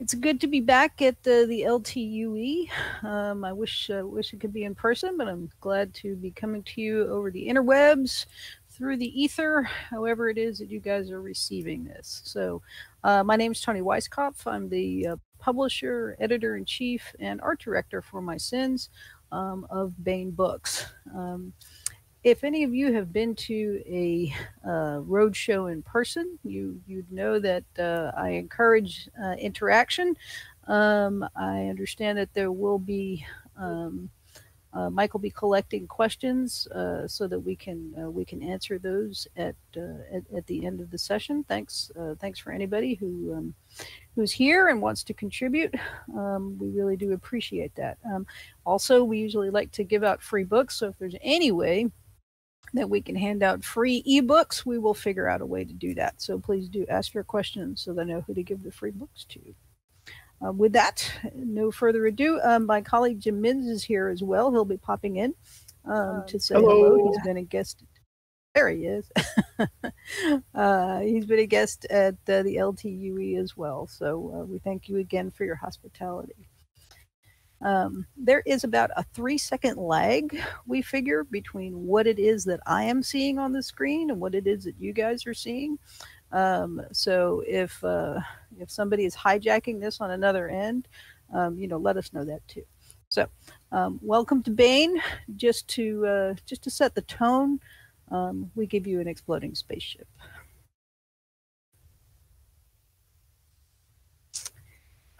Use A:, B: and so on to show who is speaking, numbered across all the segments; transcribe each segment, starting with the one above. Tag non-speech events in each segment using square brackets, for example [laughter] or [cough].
A: It's good to be back at the, the LTUE. Um, I wish uh, wish it could be in person, but I'm glad to be coming to you over the interwebs, through the ether, however it is that you guys are receiving this. So, uh, my name is Toni Weisskopf. I'm the uh, publisher, editor in chief, and art director for My Sins um, of Baen Books. Um, if any of you have been to a uh, road show in person, you you'd know that uh, I encourage uh, interaction. Um, I understand that there will be um, uh, Mike will be collecting questions uh, so that we can uh, we can answer those at, at, at the end of the session. Thanks thanks for anybody who um, who's here and wants to contribute. Um, we really do appreciate that. Um, also, we usually like to give out free books, so if there's any way that we can hand out free ebooks, we will figure out a way to do that. So please do ask your questions so they know who to give the free books to. Uh, with that, no further ado, um, my colleague Jim Minz is here as well. He'll be popping in um, um to say hello. hello. He's been a guest. There he is. [laughs] uh, he's been a guest at uh, the LTUE as well. So uh, we thank you again for your hospitality. Um, there is about a three second lag, we figure, between what it is that I am seeing on the screen and what it is that you guys are seeing. Um, so if uh, if somebody is hijacking this on another end, um, you know, let us know that too. So, um, welcome to Baen. Just to uh, just to set the tone, um, we give you an exploding spaceship.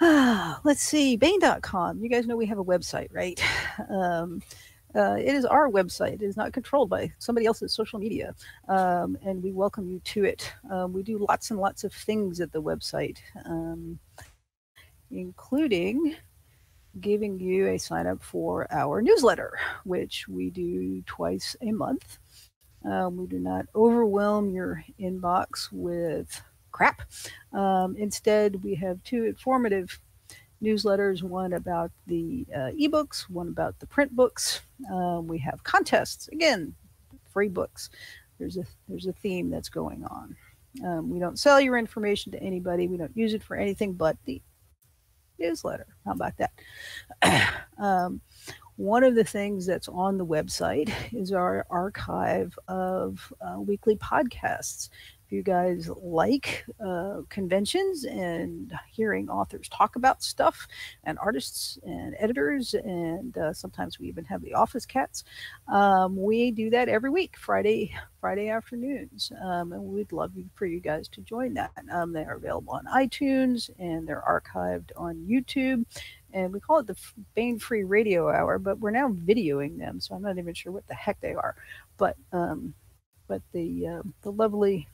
A: [sighs] let's see, Baen.com. You guys know we have a website, right? [sighs] Um, uh, it is our website. It is not controlled by somebody else's social media, um, and we welcome you to it. Um, we do lots and lots of things at the website, um, including giving you a sign up for our newsletter, which we do twice a month. Um, we do not overwhelm your inbox with crap. Um, instead, we have two informative newsletters one about the uh, ebooks, one about the print books. Um, we have contests, again, free books. There's a, there's a theme that's going on. Um, we don't sell your information to anybody, we don't use it for anything but the newsletter. How about that? [clears throat] um, one of the things that's on the website is our archive of uh, weekly podcasts you guys like uh, conventions and hearing authors talk about stuff and artists and editors and uh, sometimes we even have the office cats um, we do that every week friday friday afternoons um, and we'd love for you guys to join that um, they are available on itunes and they're archived on youtube and we call it the Baen Free Radio Hour, but we're now videoing them, so I'm not even sure what the heck they are. But um, but the uh, the lovely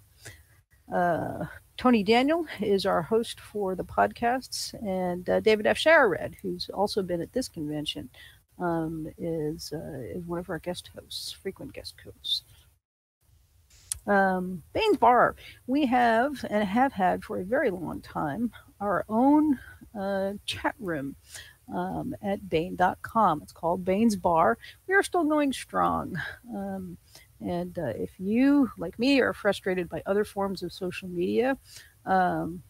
A: uh, Tony Daniel is our host for the podcasts, and uh, David Afsharirad, who's also been at this convention, um, is uh, is one of our guest hosts, frequent guest hosts. Um, Bar, we have and have had for a very long time our own uh, chat room um, at Baen.com. It's called Baen's Bar. We are still going strong. Um, and uh, if you, like me, are frustrated by other forms of social media, um,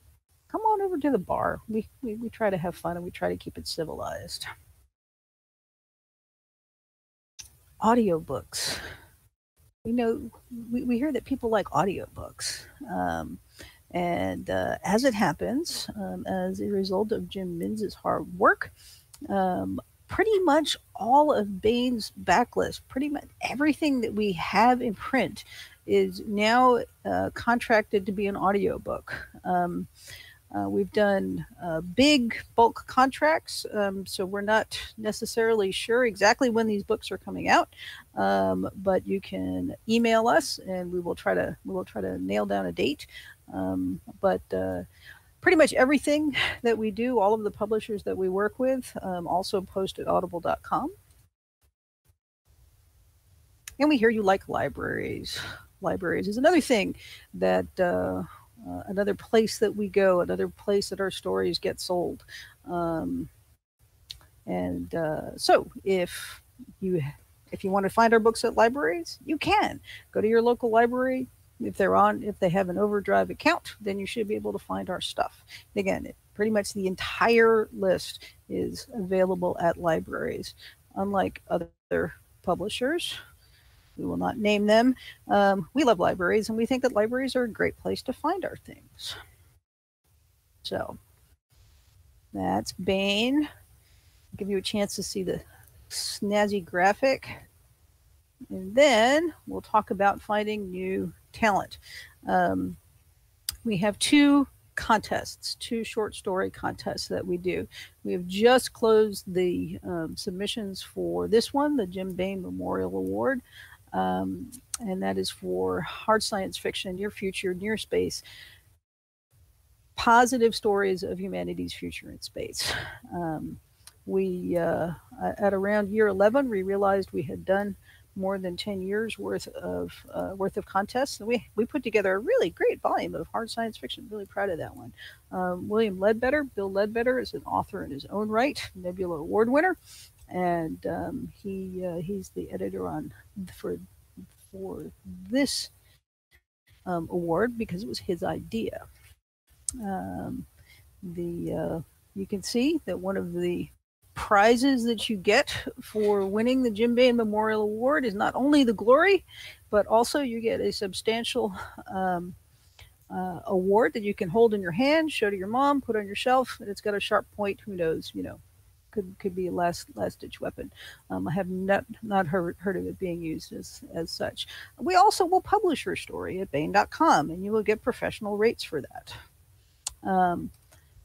A: come on over to the bar. We, we, we try to have fun and we try to keep it civilized. Audiobooks. We know, we, we hear that people like audiobooks. Um, and uh, as it happens, um, as a result of Jim Minz's hard work, um, pretty much all of Baen's backlist, pretty much everything that we have in print is now uh, contracted to be an audiobook. Um, uh, we've done uh, big bulk contracts, um, so we're not necessarily sure exactly when these books are coming out. Um, but you can email us, and we will try to we will try to nail down a date. Um, but uh, pretty much everything [laughs] that we do, all of the publishers that we work with, um, also post at audible.com. And we hear you like libraries. Libraries is another thing that, uh, uh, another place that we go, another place that our stories get sold. Um, and uh, so if you if you want to find our books at libraries, you can go to your local library, if they're on if they have an overdrive account then you should be able to find our stuff again pretty much the entire list is available at libraries. Unlike other publishers, we will not name them. Um, we love libraries and we think that libraries are a great place to find our things. So that's Baen. Give you a chance to see the snazzy graphic. And then we'll talk about finding new talent. Um, we have two contests, two short story contests that we do. We have just closed the um, submissions for this one, the Jim Baen Memorial Award. Um, and that is for hard science fiction, near future, near space, positive stories of humanity's future in space. Um, we, uh, at around year 11, we realized we had done more than 10 years worth of uh, worth of contests. And we, we put together a really great volume of hard science fiction. Really proud of that one. Um, William Ledbetter, Bill Ledbetter, is an author in his own right, Nebula Award winner. And um, he uh, he's the editor on for for this um, award because it was his idea. Um, the uh, you can see that one of the prizes that you get for winning the Jim Baen Memorial Award is not only the glory, but also you get a substantial um, uh, award that you can hold in your hand, show to your mom, put on your shelf, and it's got a sharp point. Who knows? You know, could could be a last last ditch weapon. Um, I have not not heard heard of it being used as as such. We also will publish your story at Baen.com, and you will get professional rates for that. Um,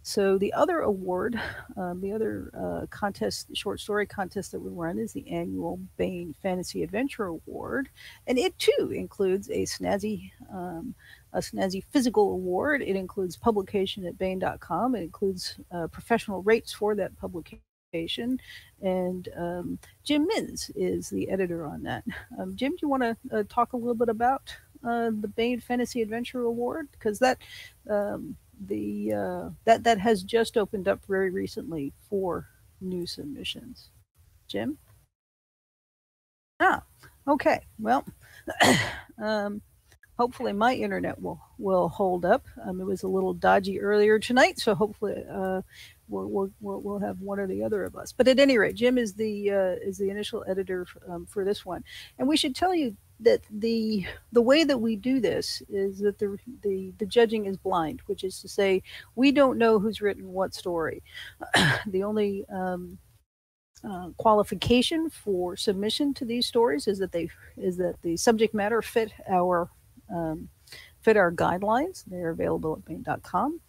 A: so the other award, um, the other uh, contest, short story contest that we run is the annual Baen Fantasy Adventure Award, and it too includes a snazzy, um, a snazzy physical award. It includes publication at Baen.com. It includes uh, professional rates for that publication, and um, Jim Minz is the editor on that. Um, Jim, do you want to uh, talk a little bit about uh, the Baen Fantasy Adventure Award because that um, the uh, that that has just opened up very recently for new submissions. Jim. Ah, okay. Well, [coughs] um, hopefully my internet will will hold up. Um, it was a little dodgy earlier tonight, so hopefully uh, we'll, we'll, we'll have one or the other of us. But at any rate, Jim is the uh, is the initial editor um, for this one, and we should tell you that the the way that we do this is that the the the judging is blind, which is to say we don't know who's written what story. [clears throat] the only um, uh, qualification for submission to these stories is that they is that the subject matter fit our um, fit our guidelines. They're available at Baen.com.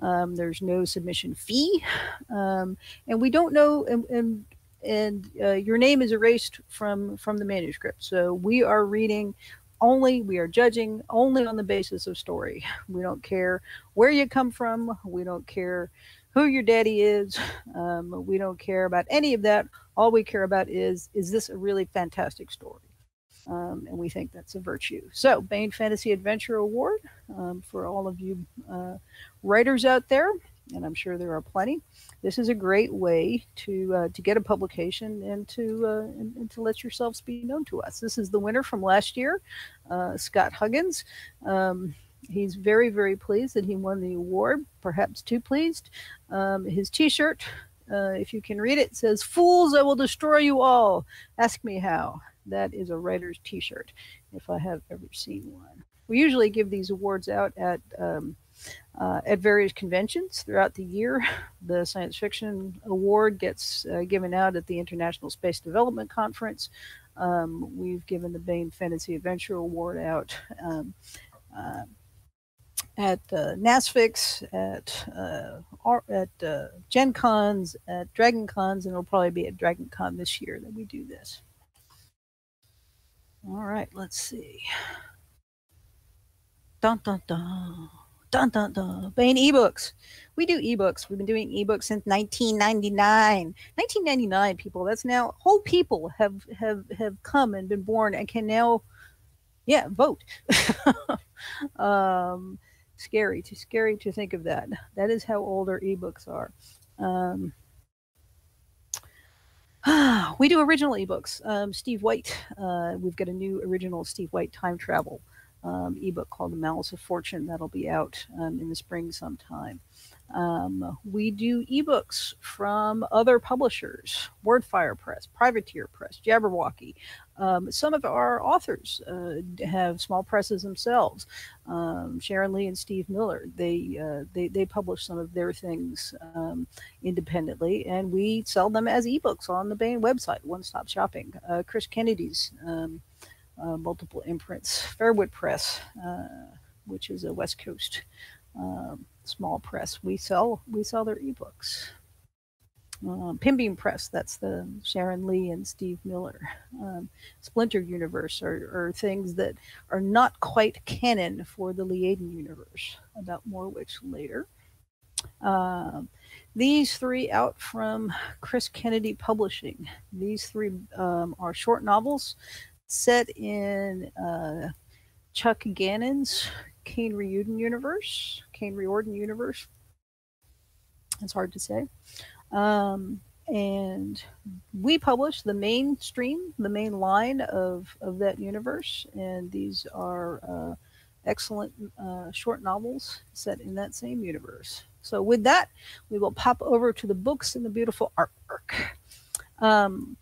A: Um, there's no submission fee, um, and we don't know and, and and uh, your name is erased from from the manuscript. So we are reading only we are judging only on the basis of story. [laughs] We don't care where you come from. We don't care who your daddy is. [laughs] Um, we don't care about any of that. All we care about is is this a really fantastic story? Um, and we think that's a virtue. So, Baen Fantasy Adventure Award um, for all of you uh, writers out there and I'm sure there are plenty. This is a great way to uh, to get a publication and to uh, and, and, to let yourselves be known to us. This is the winner from last year, uh, Scott Huggins. Um, he's very very pleased that he won the award. Perhaps too pleased. Um, his T-shirt, uh, if you can read it, says "Fools, I will destroy you all. Ask me how." That is a writer's T-shirt, if I have ever seen one. We usually give these awards out at um, uh, at various conventions throughout the year. [laughs] The Science Fiction Award gets uh, given out at the International Space Development Conference. Um, we've given the Baen Fantasy Adventure Award out um, uh, at uh, NASFiC, at uh, at uh, Gen Cons, at Dragon Cons, and it'll probably be at Dragon Con this year that we do this. All right, let's see. Dun dun dun. Dun dun dun. Baen ebooks. We do ebooks. We've been doing ebooks since 1999. 1999, people. That's now whole people have have have come and been born and can now, yeah, vote. [laughs] um, scary. Too scary to think of that. That is how old our ebooks are. Um, [sighs] we do original ebooks. Um, Steve White. Uh, we've got a new original Steve White time travel um, ebook called The Malice of Fortune that'll be out um, in the spring sometime. Um, we do ebooks from other publishers, Wordfire Press, Privateer Press, Jabberwocky. Um, some of our authors uh, have small presses themselves. Um, Sharon Lee and Steve Miller, they, uh, they, they publish some of their things um, independently, and we sell them as ebooks on the Baen website, One Stop Shopping. Uh, Chris Kennedy's multiple imprints, Fairwood Press, uh, which is a West Coast um, small press. We sell we sell their ebooks. Um, Pinbeam Press, that's the Sharon Lee and Steve Miller. Um, Splinter Universe are, are, things that are not quite canon for the Liaden universe. About more which later. Um, these three out from Chris Kennedy Publishing. These three um, are short novels set in uh, Chuck Gannon's Caine Riordan universe, Caine Riordan universe. It's hard to say. Um, and we publish the mainstream, the main line of, of that universe. And these are uh, excellent uh, short novels set in that same universe. So, with that, we will pop over to the books and the beautiful artwork. Um,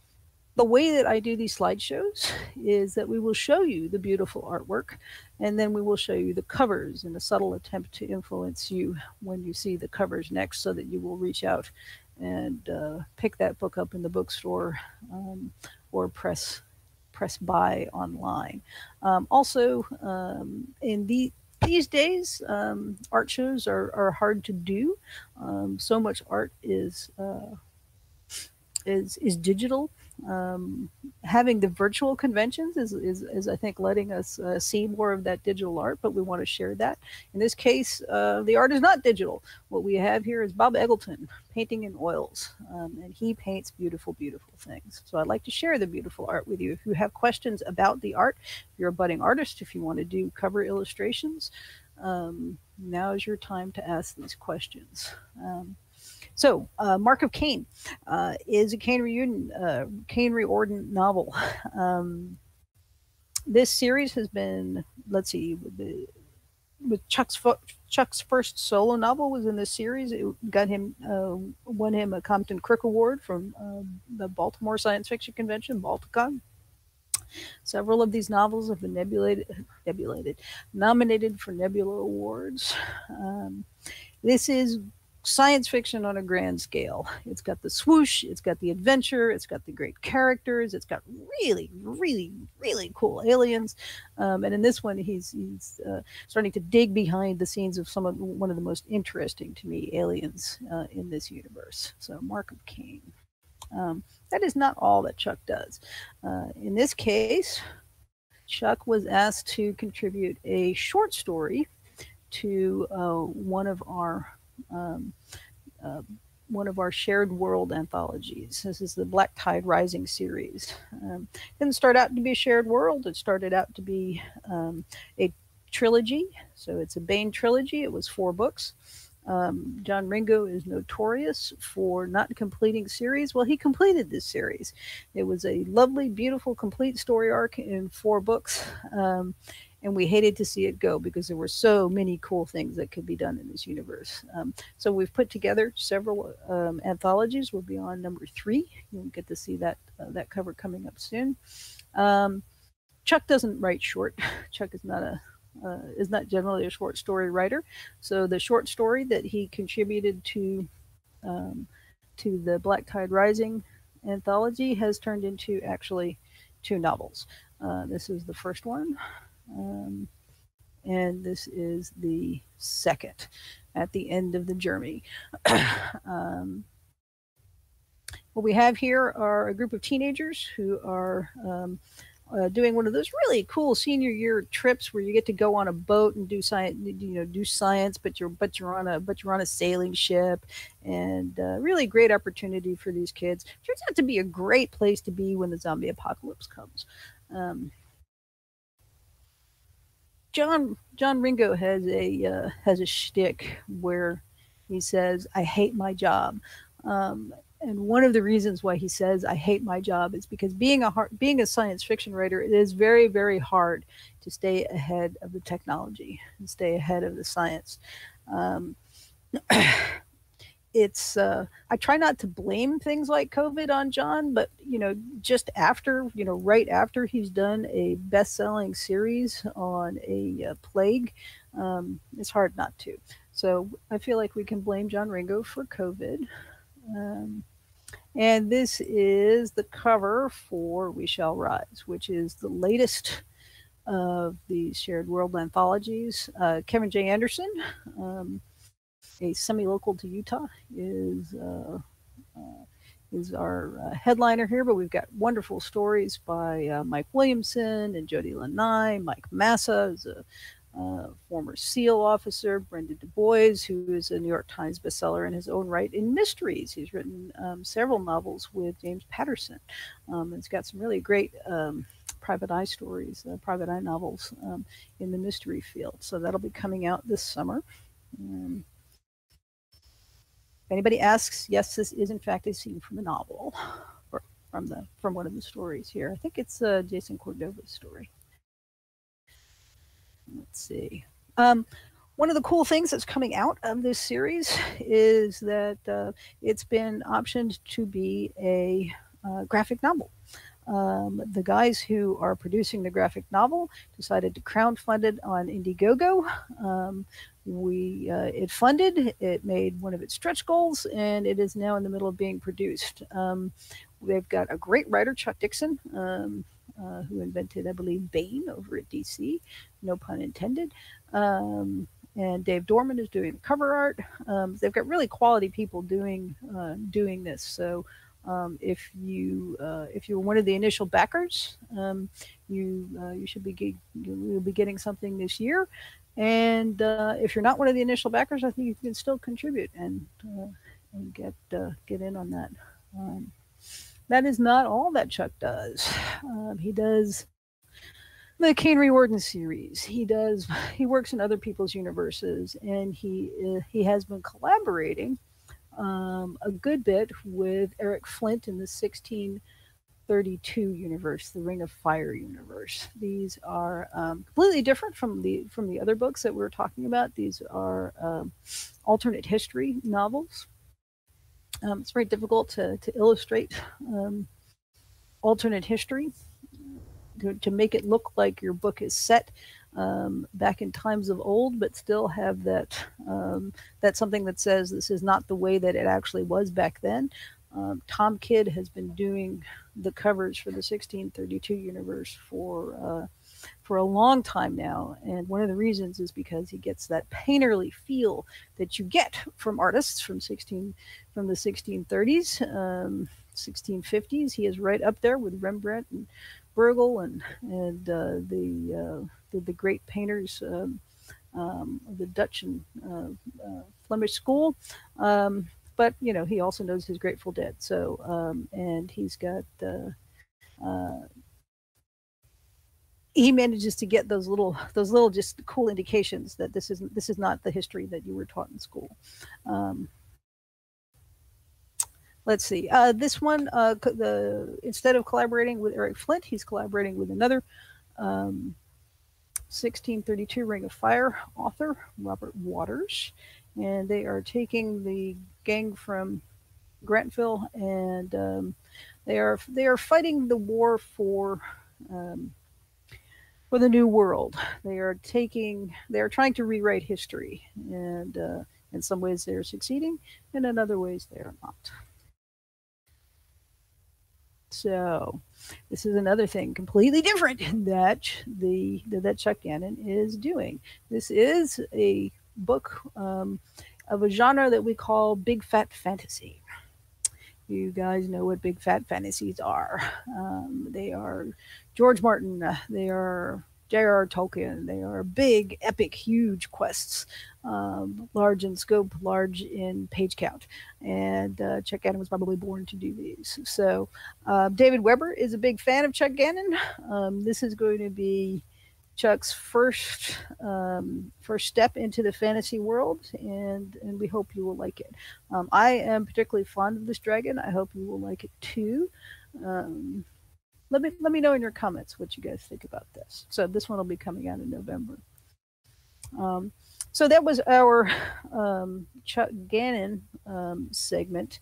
A: the way that I do these slideshows is that we will show you the beautiful artwork and then we will show you the covers in a subtle attempt to influence you when you see the covers next so that you will reach out and uh, pick that book up in the bookstore um, or press press buy online. Um, also, um, in the these days, um, art shows are, are hard to do. Um, so much art is uh, is is digital um, having the virtual conventions is, is, is I think, letting us uh, see more of that digital art, but we want to share that. In this case, uh, the art is not digital. What we have here is Bob Eggleton painting in oils, um, and he paints beautiful, beautiful things. So I'd like to share the beautiful art with you. If you have questions about the art, if you're a budding artist, if you want to do cover illustrations, um, now is your time to ask these questions. So, uh, Marque of Caine uh, is a Caine Riordan, uh, Caine Riordan novel. [laughs] Um, this series has been, let's see, with, the, with Chuck's Chuck's first solo novel was in this series. It got him, uh, won him a Compton Crook Award from uh, the Baltimore Science Fiction Convention, Balticon. Several of these novels have been nebulated, [laughs] nebulated nominated for Nebula Awards. Um, this is science fiction on a grand scale. It's got the swoosh, it's got the adventure, it's got the great characters, it's got really, really, really cool aliens. Um, and in this one, he's he's uh, starting to dig behind the scenes of some of one of the most interesting to me aliens uh, in this universe. So Marque of Caine. Um, that is not all that Chuck does. Uh, in this case, Chuck was asked to contribute a short story to uh, one of our um, uh, one of our shared world anthologies. This is the Black Tide Rising series. Um, didn't start out to be a shared world. It started out to be um, a trilogy. So it's a Baen trilogy. It was four books. Um, John Ringo is notorious for not completing series. Well, he completed this series. It was a lovely, beautiful, complete story arc in four books. Um, and we hated to see it go because there were so many cool things that could be done in this universe. Um, so we've put together several um, anthologies. We'll be on number three. You'll get to see that uh, that cover coming up soon. Um, Chuck doesn't write short. [laughs] Chuck is not a uh, is not generally a short story writer. So the short story that he contributed to um, to the Black Tide Rising anthology has turned into actually two novels. Uh, this is the first one. Um, and this is the second at the end of the journey. [coughs] um, what we have here are a group of teenagers who are um, uh, doing one of those really cool senior year trips where you get to go on a boat and do science, you know, do science, but you're but you're on a but you're on a sailing ship, and uh, really great opportunity for these kids. Turns out to be a great place to be when the zombie apocalypse comes. Um, John John Ringo has a uh, has a shtick where he says, "I hate my job." Um, and one of the reasons why he says I hate my job is because being a hard, being a science fiction writer, it is very very hard to stay ahead of the technology and stay ahead of the science. Um, [clears throat] it's uh, I try not to blame things like COVID on John, but you know, just after you know, right after he's done a best-selling series on a uh, plague, um, it's hard not to. So I feel like we can blame John Ringo for COVID. Um, and this is the cover for We Shall Rise, which is the latest of the Shared World anthologies. Uh, Kevin J. Anderson. Um, a semi-local to Utah, is uh, uh, is our uh, headliner here. But we've got wonderful stories by uh, Mike Williamson and Jody Lynn Nye. Mike Massa is a uh, former SEAL officer, Brendan DuBois, who is a New York Times bestseller in his own right in mysteries. He's written um, several novels with James Patterson. Um, he's got some really great um, private eye stories, uh, private eye novels um, in the mystery field. So that'll be coming out this summer. Um, if anybody asks, yes, this is in fact a scene from the novel, or from the from one of the stories here. I think it's uh, Jason Cordova's story. Let's see. Um, one of the cool things that's coming out of this series is that uh, it's been optioned to be a uh, graphic novel. Um, the guys who are producing the graphic novel decided to crowdfund it on Indiegogo. Um, we uh, it funded, it made one of its stretch goals, and it is now in the middle of being produced. Um, they've got a great writer, Chuck Dixon, um, uh, who invented, I believe, Bane over at DC. No pun intended. Um, and Dave Dorman is doing the cover art. Um, they've got really quality people doing uh, doing this. So um, if you uh, if you're one of the initial backers, um, you uh, you should be you'll be getting something this year. And uh, if you're not one of the initial backers, I think you can still contribute and uh, and get uh, get in on that. Um, that is not all that Chuck does. Um, he does the Caine Riordan series. He does. He works in other people's universes, and he uh, he has been collaborating um, a good bit with Eric Flint in the 1632 universe, the Ring of Fire universe. These are um, completely different from the from the other books that we are talking about. These are um, alternate history novels. Um, it's very difficult to, to illustrate um, alternate history to, to make it look like your book is set um, back in times of old, but still have that um, that something that says this is not the way that it actually was back then. Tom Kidd has been doing the covers for the 1632 universe for uh, for a long time now, and one of the reasons is because he gets that painterly feel that you get from artists from 16 from the 1630s, 1650s. Um, he is right up there with Rembrandt and Bruegel and and uh, the, uh, the, the great painters um, um, of the Dutch and uh, uh, Flemish school. Um, but you know he also knows his Grateful Dead. So um, and he's got uh, he manages to get those little those little just cool indications that this isn't this is not the history that you were taught in school. Um, let's see. Uh, this one, uh, the instead of collaborating with Eric Flint, he's collaborating with another um, 1632 Ring of Fire author, Robert Waters, and they are taking the gang from Grantville, and um, they are they are fighting the war for. Um, for the new world, they are taking, they are trying to rewrite history, and uh, in some ways they are succeeding, and in other ways they are not. So this is another thing completely different [laughs] that the that Chuck Gannon is doing. This is a book um, of a genre that we call big fat fantasy. You guys know what big fat fantasies are. Um, they are George Martin. Uh, they are J.R.R. Tolkien. They are big, epic, huge quests, um, large in scope, large in page count. And uh, Chuck Gannon was probably born to do these. So uh, David Weber is a big fan of Chuck Gannon. Um, this is going to be Chuck's first um, first step into the fantasy world, and and we hope you will like it. Um, I am particularly fond of this dragon. I hope you will like it too. Um, let me let me know in your comments what you guys think about this. So this one will be coming out in November. Um, so that was our um, Chuck Gannon um, segment.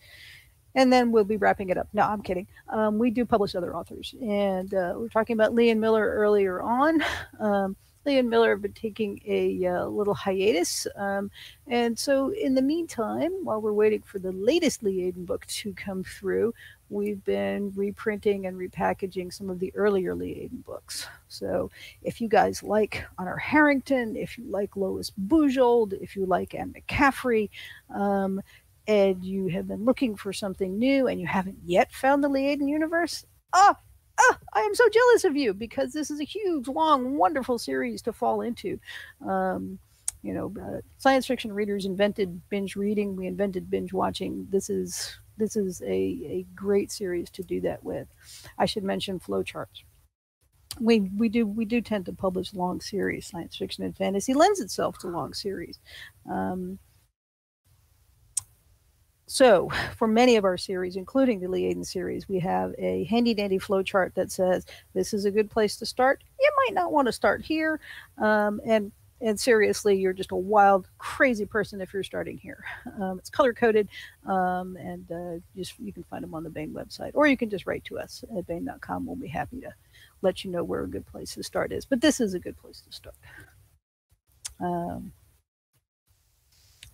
A: And then we'll be wrapping it up. No, I'm kidding. Um, we do publish other authors. And uh, we are talking about Lee and Miller earlier on. Um, Lee and Miller have been taking a uh, little hiatus. Um, and so, in the meantime, while we're waiting for the latest Liaden book to come through, we've been reprinting and repackaging some of the earlier Liaden books. So if you guys like Honor Harrington, if you like Lois Bujold, if you like Anne McCaffrey, um, and you have been looking for something new and you haven't yet found the Liaden universe, ah, ah, I am so jealous of you because this is a huge, long, wonderful series to fall into. Um, you know, uh, science fiction readers invented binge reading. We invented binge watching. This is this is a, a great series to do that with. I should mention flowcharts. We we do we do tend to publish long series. Science fiction and fantasy lends itself to long series. Um, so, for many of our series, including the Liaden series, we have a handy dandy flowchart that says this is a good place to start. You might not want to start here, um, and and seriously, you're just a wild, crazy person if you're starting here. Um, it's color coded, um, and uh, just you can find them on the Baen website, or you can just write to us at baen.com. We'll be happy to let you know where a good place to start is. But this is a good place to start. Um,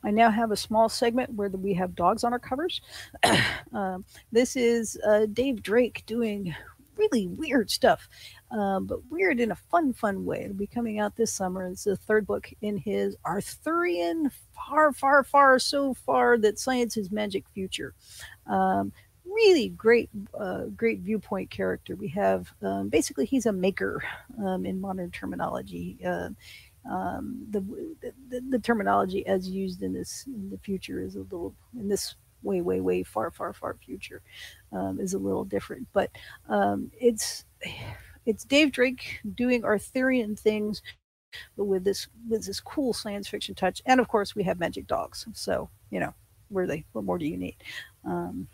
A: I now have a small segment where we have dogs on our covers. [clears throat] um, this is uh, Dave Drake doing really weird stuff, um, but weird in a fun, fun way. It'll be coming out this summer. It's the third book in his Arthurian, far, far, far, so far that science is magic future. Um, really great, uh, great viewpoint character. We have um, basically he's a maker um, in modern terminology. Uh, um, the, the, the terminology as used in this in the future is a little in this way, way, way far, far, far future um, is a little different. But um, it's it's Dave Drake doing Arthurian things, but with this with this cool science fiction touch. And of course, we have magic dogs. So you know, where they what more do you need? Um,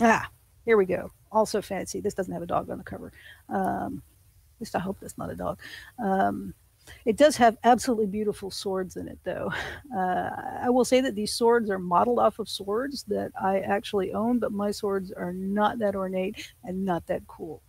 A: ah, here we go. Also fancy. This doesn't have a dog on the cover. Um, least I hope that's not a dog. Um, it does have absolutely beautiful swords in it, though. [laughs] Uh, I will say that these swords are modeled off of swords that I actually own, but my swords are not that ornate and not that cool.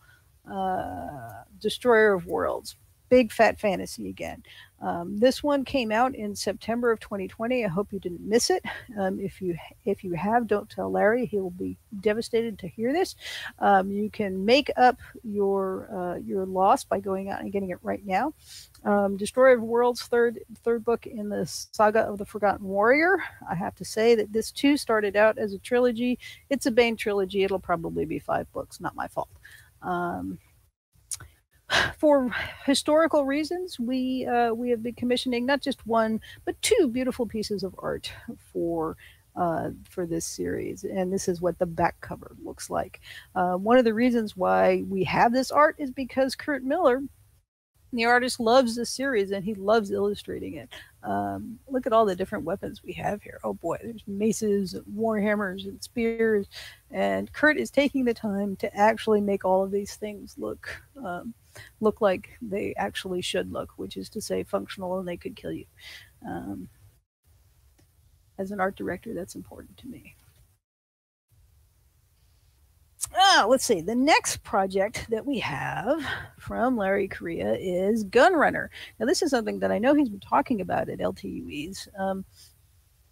A: Uh, Destroyer of Worlds, big fat fantasy again. Um, this one came out in September of 2020. I hope you didn't miss it. Um, if you if you have, don't tell Larry. He will be devastated to hear this. Um, you can make up your uh, your loss by going out and getting it right now. Um, Destroyer of Worlds, third third book in the saga of the Forgotten Warrior. I have to say that this too started out as a trilogy. It's a Baen trilogy. It'll probably be five books. Not my fault. Um, for historical reasons, we uh, we have been commissioning not just one but two beautiful pieces of art for uh, for this series, and this is what the back cover looks like. Uh, one of the reasons why we have this art is because Kurt Miller the artist loves the series and he loves illustrating it. Um, look at all the different weapons we have here. Oh boy, there's maces, and warhammers, and spears. And Kurt is taking the time to actually make all of these things look um, look like they actually should look, which is to say, functional and they could kill you. Um, as an art director, that's important to me. Ah, let's see. The next project that we have from Larry Correia is Gunrunner. Now, this is something that I know he's been talking about at LTUEs. Um,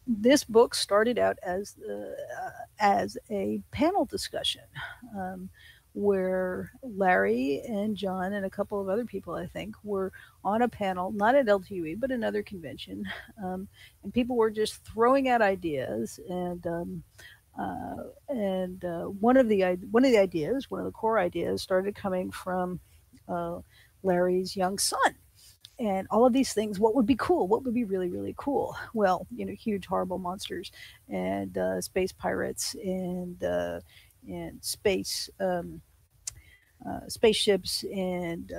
A: this book started out as uh, as a panel discussion um, where Larry and John and a couple of other people, I think, were on a panel, not at LTUE, but another convention, um, and people were just throwing out ideas and um, uh, and uh, one of the one of the ideas, one of the core ideas, started coming from uh, Larry's young son. And all of these things, what would be cool? What would be really, really cool? Well, you know, huge, horrible monsters and uh, space pirates and uh, and space um, uh, spaceships and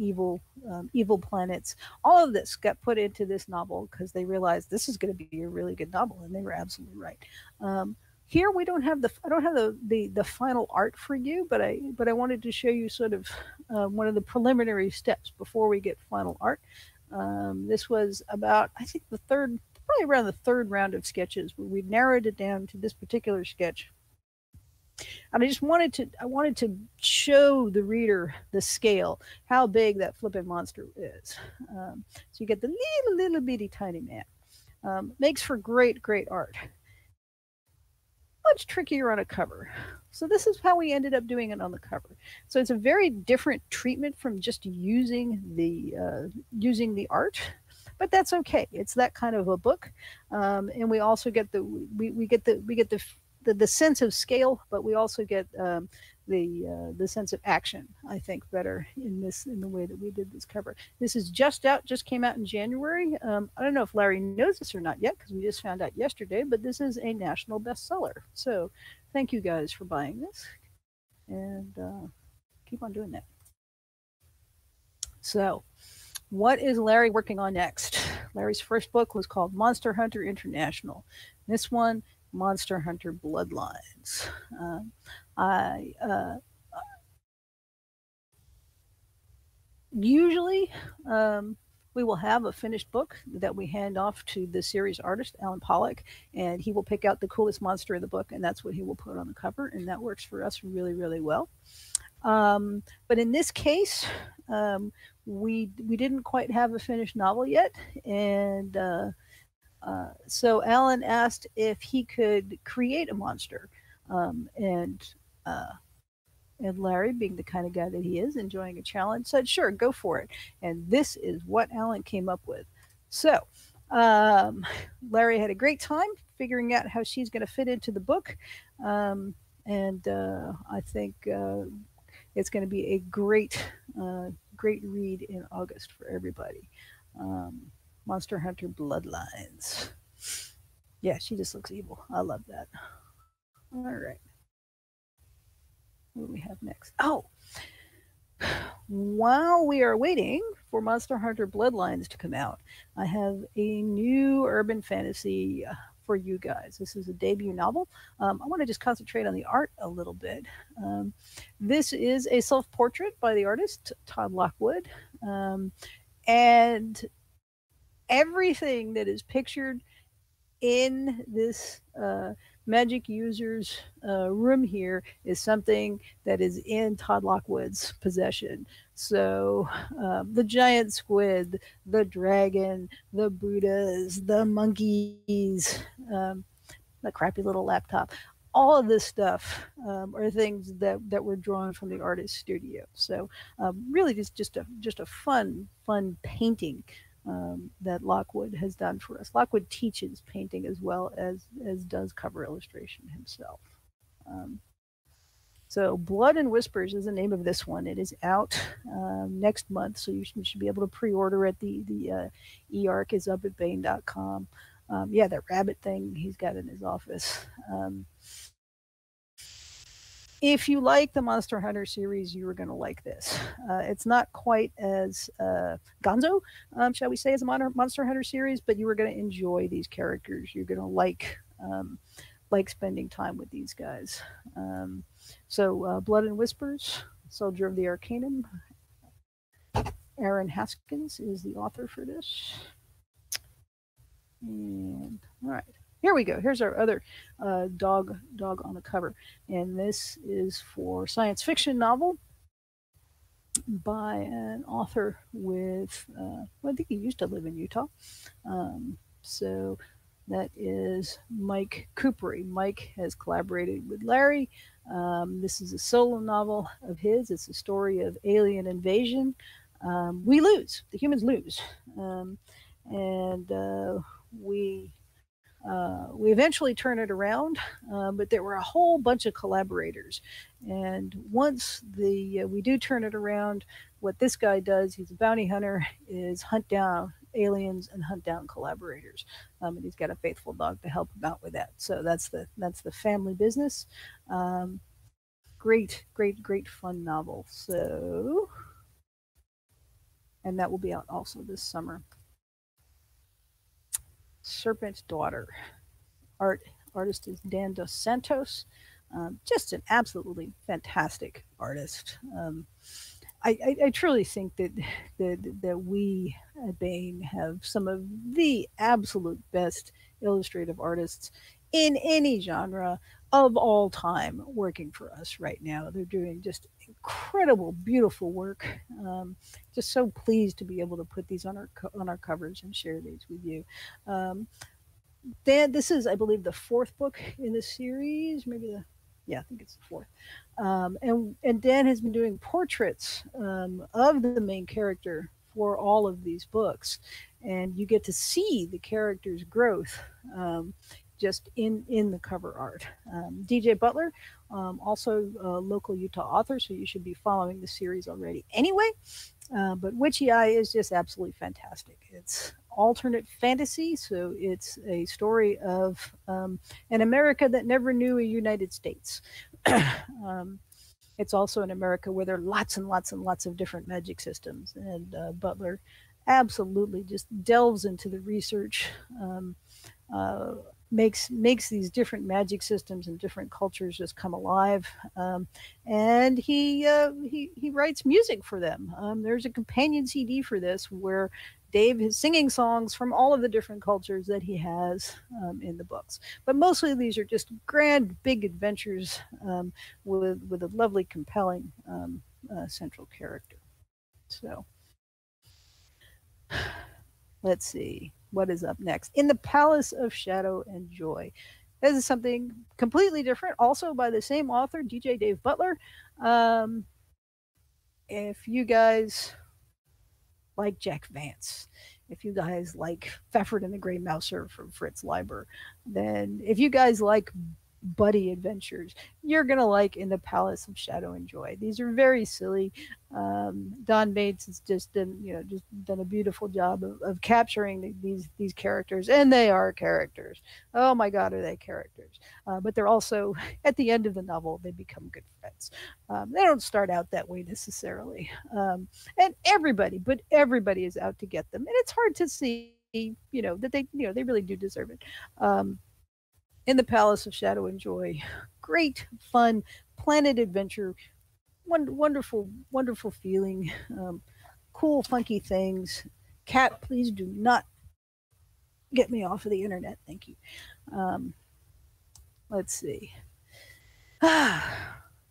A: evil um, evil planets. All of this got put into this novel because they realized this is going to be a really good novel, and they were absolutely right. Um, here we don't have the I don't have the, the the final art for you, but I but I wanted to show you sort of uh, one of the preliminary steps before we get final art. Um, this was about I think the third probably around the third round of sketches where we narrowed it down to this particular sketch and I just wanted to I wanted to show the reader the scale, how big that flipping monster is. Um, so you get the little little bitty tiny man. Um, makes for great great art. Much trickier on a cover. So this is how we ended up doing it on the cover. So it's a very different treatment from just using the uh, using the art but that's okay. It's that kind of a book, um, and we also get the we, we get the we get the the, the sense of scale, but we also get um, the uh, the sense of action. I think better in this in the way that we did this cover. This is just out, just came out in January. Um, I don't know if Larry knows this or not yet because we just found out yesterday. But this is a national bestseller. So thank you guys for buying this, and uh, keep on doing that. So, what is Larry working on next? Larry's first book was called Monster Hunter International. This one Monster Hunter Bloodlines. Um, I uh, usually um, we will have a finished book that we hand off to the series artist Alan Pollack, and he will pick out the coolest monster in the book, and that's what he will put on the cover, and that works for us really, really well. Um, but in this case, um, we we didn't quite have a finished novel yet, and uh, uh, so Alan asked if he could create a monster, um, and uh, and Larry, being the kind of guy that he is, enjoying a challenge, said, "Sure, go for it." And this is what Alan came up with. So um, Larry had a great time figuring out how she's going to fit into the book, um, and uh, I think uh, it's going to be a great, uh, great read in August for everybody. Um, Monster Hunter Bloodlines. Yeah, she just looks evil. I love that. All right. What do we have next? Oh, while we are waiting for Monster Hunter Bloodlines to come out, I have a new urban fantasy uh, for you guys. This is a debut novel. Um, I want to just concentrate on the art a little bit. Um, this is a self portrait by the artist Todd Lockwood. Um, and everything that is pictured in this uh, magic users uh, room here is something that is in Todd Lockwood's possession. So um, the giant squid, the dragon, the Buddhas, the monkeys, um, the crappy little laptop. All of this stuff um, are things that, that were drawn from the artist's studio. So um, really, just just a just a fun fun painting um, that Lockwood has done for us. Lockwood teaches painting as well as as does cover illustration himself. Um, so, Blood and Whispers is the name of this one. It is out um, next month, so you should, be able to pre-order it. The the uh, eARC is up at Baen.com. Um, yeah, that rabbit thing he's got in his office. If you like the Monster Hunter series, you are going to like this. [laughs] Uh, it's not quite as uh, gonzo, um, shall we say, as a Monster Hunter series, but you are going to enjoy these characters. You're going to like um, like spending time with these guys. Um, so, uh, Blood and Whispers, Soldier of the Arcanum. Aaron Haskins is the author for this. And all right. Here we go. Here's our other uh, dog dog on the cover, and this is for science fiction novel by an author with uh, well, I think he used to live in Utah. Um, so that is Mike Kupari. Mike has collaborated with Larry. Um, this is a solo novel of his. It's a story of alien invasion. Um, we lose. The humans lose, um, and uh, we uh, we eventually turn it around, uh, but there were a whole bunch of collaborators. And once the uh, we do turn it around, what this guy does, he's a bounty hunter, is hunt down aliens and hunt down collaborators. Um, and he's got a faithful dog to help him out with that. So that's the that's the family business. Um, great, great, great fun novel. So, and that will be out also this summer. Serpent Daughter. Art artist is Dan Dos Santos. Um, just an absolutely fantastic artist. Um, I, I, I, truly think that, that that we at Baen have some of the absolute best illustrative artists in any genre of all time working for us right now. They're doing just incredible, beautiful work. Um, just so pleased to be able to put these on our on our covers and share these with you. Um, Dan, this is, I believe, the fourth book in the series, maybe the yeah, I think it's the fourth. Um, and and Dan has been doing portraits um, of the main character for all of these books, and you get to see the character's growth um, just in in the cover art. Um, DJ Butler, um, also a local Utah author, so you should be following the series already anyway. Uh, but Witchy Eye is just absolutely fantastic. It's alternate fantasy, so it's a story of um, an America that never knew a United States. [clears throat] um, it's also an America where there are lots and lots and lots of different magic systems, and uh, Butler absolutely just delves into the research. Um, uh, makes makes these different magic systems and different cultures just come alive. Um, and he uh, he he writes music for them. Um, there's a companion cd for this where dave is singing songs from all of the different cultures that he has um, in the books. But mostly these are just grand big adventures um, with with a lovely compelling um, uh, central character. So [sighs] let's see what is up next in the Palace of Shadow and Joy. This is something completely different, also by the same author, DJ Dave Butler. Um, if you guys like Jack Vance, if you guys like Fafhrd and the Grey Mouser from Fritz Leiber, then if you guys like buddy adventures you're gonna like in the palace of shadow and joy. These are very silly. Um, don bates has just done you know just done a beautiful job of, of capturing these these characters and they are characters. Oh my god are they characters. Uh, but they're also [laughs] at the end of the novel they become good friends. Um, they don't start out that way necessarily. Um, and everybody but everybody is out to get them. And it's hard to see you know that they you know they really do deserve it. Um, in the Palace of Shadow and Joy. Great, fun, planet adventure, wonderful, wonderful feeling, um, cool, funky things. Cat, please do not get me off of the internet. Thank you. Um, let's see. [sighs]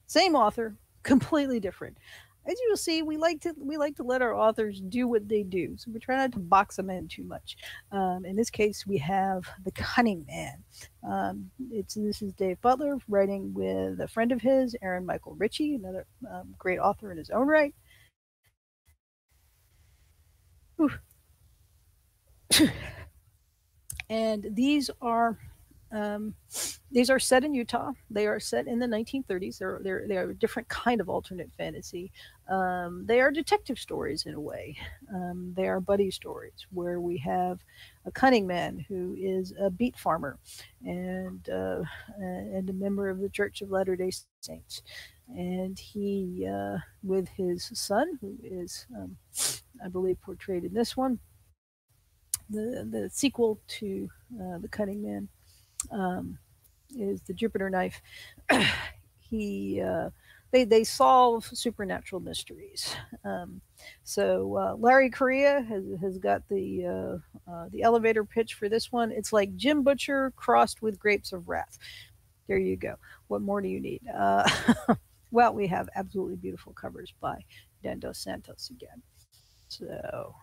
A: Same author, completely different as you will see, we like to we like to let our authors do what they do. So we try not to box them in too much. Um, in this case, we have the Cunning Man. Um, it's this is Dave Butler writing with a friend of his, Aaron Michael Ritchie, another um, great author in his own right. [laughs] and these are um, these are set in Utah. They are set in the 1930s. They're, they're, they are a different kind of alternate fantasy. Um, they are detective stories in a way. Um, they are buddy stories where we have a cunning man who is a beet farmer and, uh, and a member of the Church of Latter day Saints. And he, uh, with his son, who is, um, I believe, portrayed in this one, the, the sequel to uh, The Cunning Man um, is the Jupiter knife. [clears throat] he uh, they they solve supernatural mysteries. Um, so uh, Larry Correia has has got the uh, uh, the elevator pitch for this one. It's like Jim Butcher crossed with Grapes of Wrath. There you go. What more do you need? Uh, [laughs] well, we have absolutely beautiful covers by Dan Dos Santos again. So.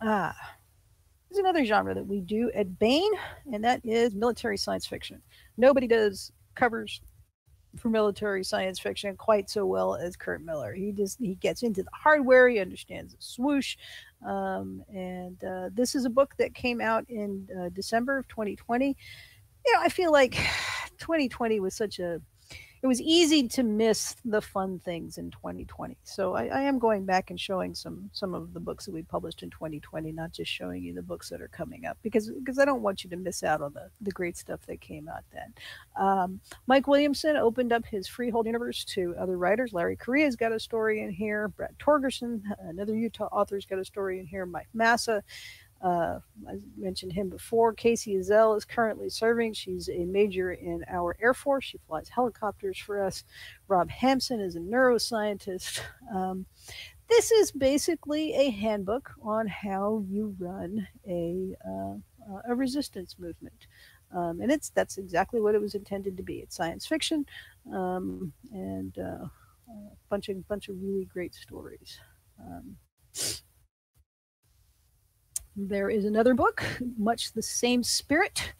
A: Ah, there's another genre that we do at Baen, and that is military science fiction. Nobody does covers for military science fiction quite so well as Kurt Miller. He just he gets into the hardware, he understands the swoosh, um, and uh, this is a book that came out in uh, December of 2020. You know, I feel like [sighs] 2020 was such a it was easy to miss the fun things in 2020. So I, I, am going back and showing some some of the books that we published in 2020, not just showing you the books that are coming up because because I don't want you to miss out on the the great stuff that came out then. Um, Mike Williamson opened up his Freehold universe to other writers. Larry Correia's got a story in here. Brad Torgersen, another Utah author's got a story in here. Mike Massa. Uh, I mentioned him before. Kacey Ezell is currently serving. She's a major in our Air Force. She flies helicopters for us. Rob Hampson is a neuroscientist. [laughs] Um, this is basically a handbook on how you run a, uh, a resistance movement. Um, and it's that's exactly what it was intended to be. It's science fiction, um, and uh, a bunch of bunch of really great stories. Um, there is another book, much the same spirit,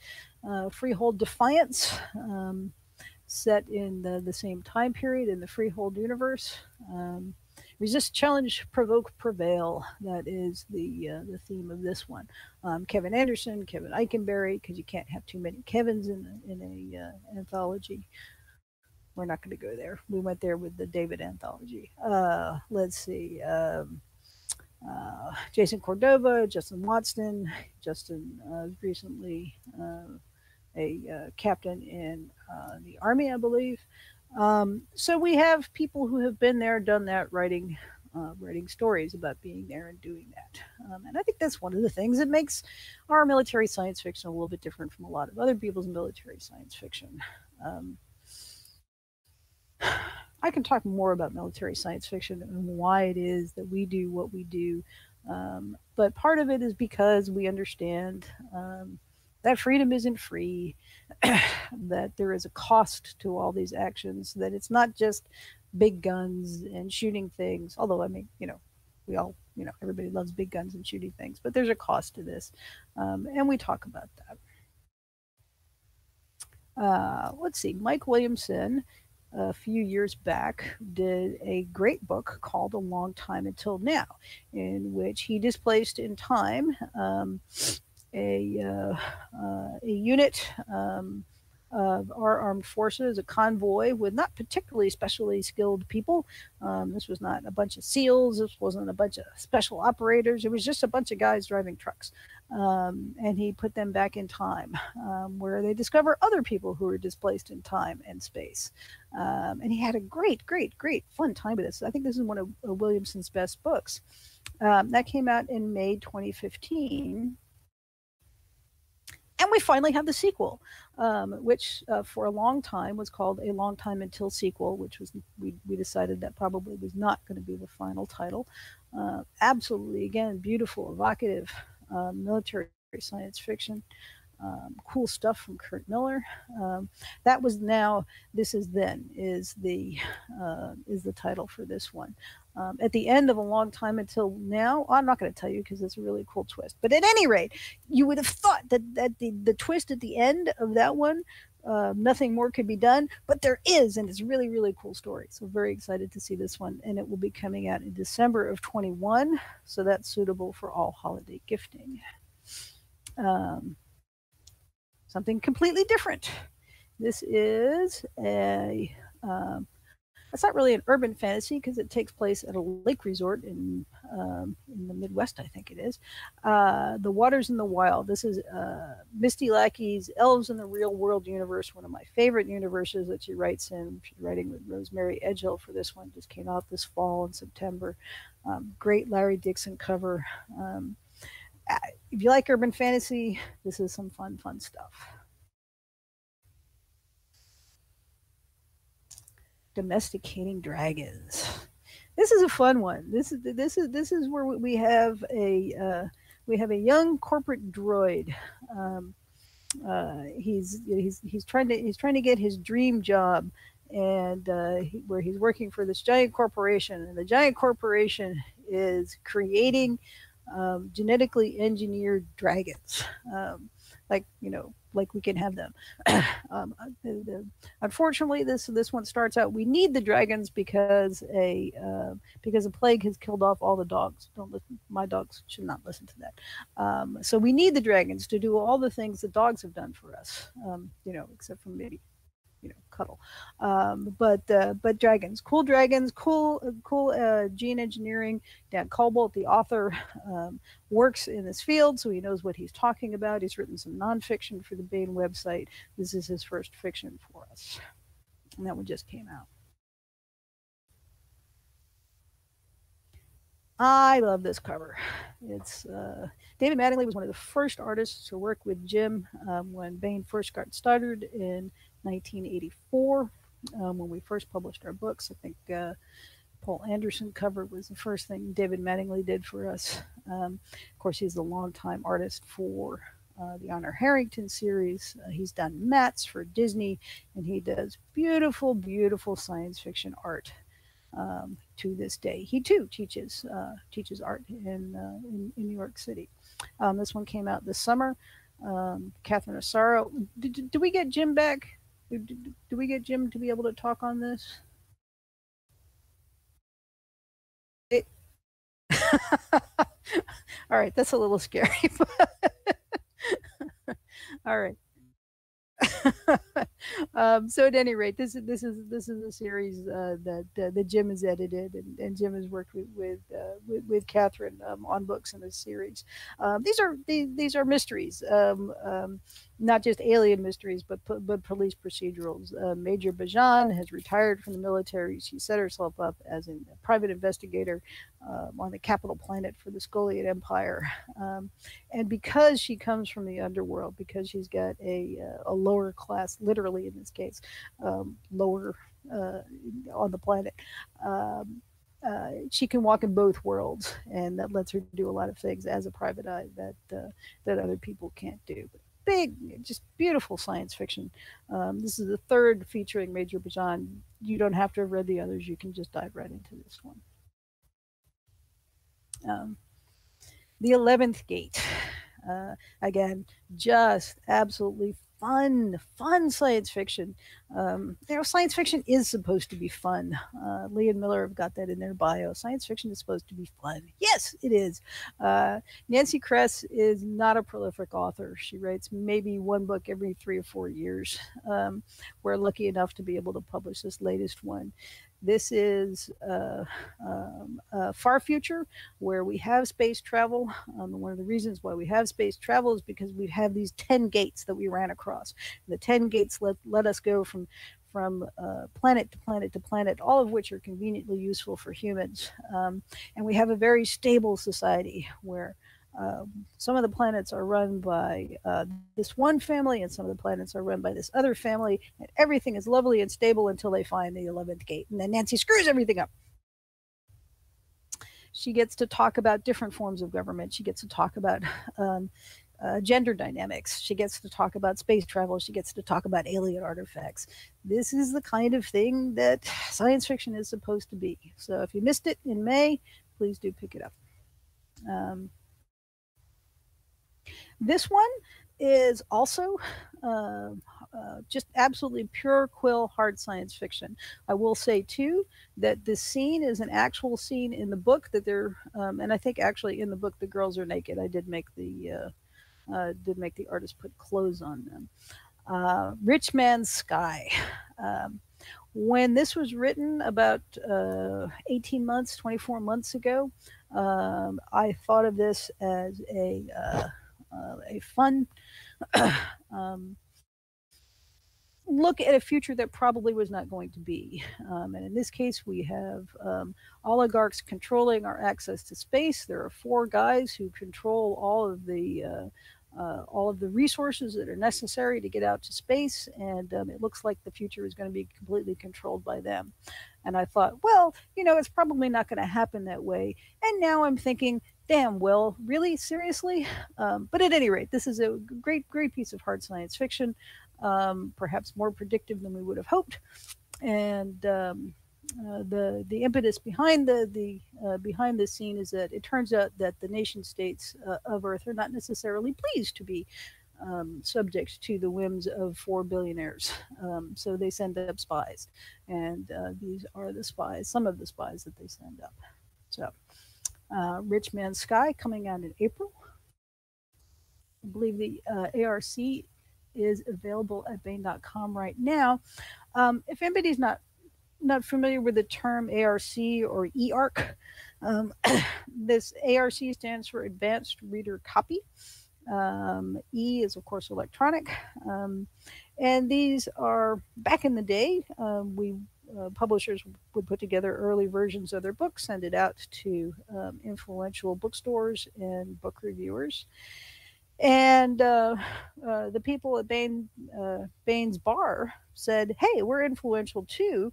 A: uh, Freehold Defiance, um, set in the, the same time period in the Freehold universe. Um, resist, challenge, provoke, prevail. That is the uh, the theme of this one. Um, Kevin Anderson, Kevin Ikenberry, because you can't have too many Kevins in in a uh, anthology. We're not going to go there. We went there with the David anthology. Uh, let's see. Um, uh, Jason Cordova, Justin Watson. Justin uh, recently uh, a uh, captain in uh, the army, I believe. Um, so we have people who have been there, done that, writing uh, writing stories about being there and doing that. Um, and I think that's one of the things that makes our military science fiction a little bit different from a lot of other people's military science fiction. Um, I can talk more about military science fiction and why it is that we do what we do. Um, but part of it is because we understand um, that freedom isn't free, [clears throat] that there is a cost to all these actions, that it's not just big guns and shooting things. Although, I mean, you know, we all, you know, everybody loves big guns and shooting things, but there's a cost to this. Um, and we talk about that. Uh, let's see, Mike Williamson a few years back did a great book called A Long Time Until Now, in which he displaced in time um, a, uh, uh, a unit um, of our armed forces, a convoy with not particularly specially skilled people. Um, this was not a bunch of SEALs. This wasn't a bunch of special operators. It was just a bunch of guys driving trucks. Um, and he put them back in time, um, where they discover other people who are displaced in time and space. Um, and he had a great, great, great fun time with this. I think this is one of, of Williamson's best books. Um, that came out in May 2015 and we finally have the sequel, um, which uh, for a long time was called A Long Time Until Sequel, which was we, we decided that probably was not going to be the final title. Uh, absolutely, again, beautiful, evocative uh, military science fiction. Um, cool stuff from Kurt Miller. Um, that was now. This is then is the uh, is the title for this one um, at the end of a long time until now. I'm not going to tell you because it's a really cool twist. But at any rate, you would have thought that, that the, the twist at the end of that one, uh, nothing more could be done. But there is, and it's really, really cool story. So very excited to see this one. And it will be coming out in December of 21. So that's suitable for all holiday gifting. Um, something completely different. This is a um, it's not really an urban fantasy because it takes place at a lake resort in um, in the Midwest, I think it is. Uh, the Waters in the Wild. This is uh, Misty Lackey's Elves in the Real World universe, one of my favorite universes that she writes in. She's writing with Rosemary Edghill for this one. Just came out this fall in September. Um, great Larry Dixon cover. Um, if you like urban fantasy, this is some fun, fun stuff. domesticating dragons. This is a fun one. This is this is this is where we have a uh, we have a young corporate droid. Um, uh, he's he's he's trying to he's trying to get his dream job, and uh, he, where he's working for this giant corporation, and the giant corporation is creating um, genetically engineered dragons. Um, like you know like we can have them. [clears throat] um, uh, the, the, unfortunately, this this one starts out. We need the dragons because a uh, because a plague has killed off all the dogs. Don't listen. My dogs should not listen to that. Um, so we need the dragons to do all the things the dogs have done for us. Um, you know, except for maybe you know, cuddle. Um, but uh, but dragons, cool dragons, cool cool uh, gene engineering. Dan Koboldt, the author, um, works in this field, so he knows what he's talking about. He's written some nonfiction for the Baen website. This is his first fiction for us, and that one just came out. I love this cover. It's uh, David Mattingly was one of the first artists to work with Jim um, when Baen first got started in 1984 um, when we first published our books. I think uh, Poul Anderson cover was the first thing David Mattingly did for us. Um, of course, he's a longtime artist for uh, the Honor Harrington series. Uh, he's done mattes for Disney, and he does beautiful, beautiful science fiction art um, to this day. He too teaches uh, teaches art in, uh, in, in New York City. Um, this one came out this summer. Um, Catherine Asaro. Did, did we get Jim back? Do, we get Jim to be able to talk on this? It, [laughs] all right, that's a little scary. [laughs] [laughs] all right. [laughs] um, so at any rate, this is this is this is a series uh, that uh, that Jim has edited, and, and Jim has worked with with uh, with, with, Catherine um, on books in this series. Um, these are these, these are mysteries. Um, um, not just alien mysteries, but but police procedurals. Uh, Major Bhaajan has retired from the military. She set herself up as a private investigator uh, on the capital planet for the Scolian Empire, [laughs] um, and because she comes from the underworld, because she's got a uh, a lower class, literally in this case, um, lower uh, on the planet. Um, uh, she can walk in both worlds, and that lets her do a lot of things as a private eye that uh, that other people can't do. But big, just beautiful science fiction. Um, this is the third featuring Major Bhaajan. You don't have to have read the others. You can just dive right into this one. Um, the 11th Gate. Uh, again, just absolutely fun, fun science fiction. Um, you know, science fiction is supposed to be fun. Uh, Lee and Miller have got that in their bio. Science fiction is supposed to be fun. Yes, it is. Uh, Nancy Kress is not a prolific author. She writes maybe one book every three or four years. Um, we're lucky enough to be able to publish this latest one. This is um, a far future where we have space travel. Um, one of the reasons why we have space travel is because we have these 10 gates that we ran across. The 10 gates let, let us go from from uh, planet to planet to planet, all of which are conveniently useful for humans. Um, and we have a very stable society where um, some of the planets are run by uh, this one family, and some of the planets are run by this other family, and everything is lovely and stable until they find the 11th gate. And then Nancy screws everything up. She gets to talk about different forms of government. She gets to talk about um, uh, gender dynamics. She gets to talk about space travel. She gets to talk about alien artifacts. This is the kind of thing that science fiction is supposed to be. So if you missed it in May, please do pick it up. Um, this one is also uh, uh, just absolutely pure quill hard science fiction. I will say too that this scene is an actual scene in the book that they're, um, and I think actually in the book the girls are naked. I did make the uh, uh did make the artist put clothes on them. Uh, Rich Man's Sky. Um, when this was written about uh, 18 months, 24 months ago, um, I thought of this as a uh, a fun [clears throat] um, look at a future that probably was not going to be. Um, and in this case, we have um, oligarchs controlling our access to space. There are four guys who control all of the uh, uh, all of the resources that are necessary to get out to space, and um, it looks like the future is going to be completely controlled by them. And I thought, well, you know, it's probably not going to happen that way. And now I'm thinking, damn, Will, really? Seriously? [sighs] Um, but at any rate, this is a great, great piece of hard science fiction, um, perhaps more predictive than we would have hoped. And um, uh, the the impetus behind the the uh, behind the scene is that it turns out that the nation states uh, of Earth are not necessarily pleased to be um, subject to the whims of four billionaires. Um, so they send up spies, and uh, these are the spies, some of the spies that they send up. So uh, Rich Man's Sky coming out in April. I believe the uh, ARC is available at Baen.com right now. Um, if anybody's not not familiar with the term ARC or EARC, um, [coughs] this ARC stands for Advanced Reader Copy. Um, e is, of course, electronic. Um, and these are, back in the day, um, we uh, publishers would put together early versions of their books, send it out to um, influential bookstores and book reviewers. And uh, uh, the people at Baen, uh, Baen's Bar said, "Hey, we're influential too.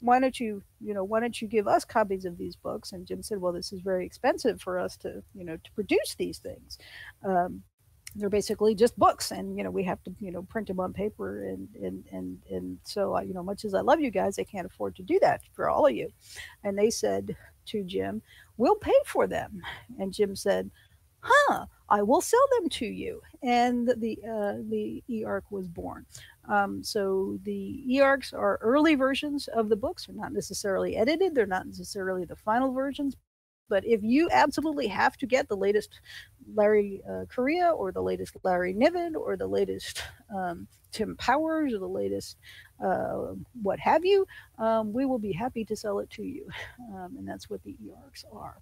A: Why don't you, you know, why don't you give us copies of these books?" And Jim said, "Well, this is very expensive for us to, you know, to produce these things." Um, they're basically just books and you know we have to you know print them on paper and and and and so you know much as i love you guys i can't afford to do that for all of you. And they said to jim we'll pay for them. And jim said huh i will sell them to you. And the uh, the earc was born. Um, so the earcs are early versions of the books. They're not necessarily edited. They're not necessarily the final versions but if you absolutely have to get the latest Larry uh, Correia or the latest Larry Niven or the latest um, Tim Powers or the latest uh, what have you, um, we will be happy to sell it to you. Um, and that's what the EARCs are.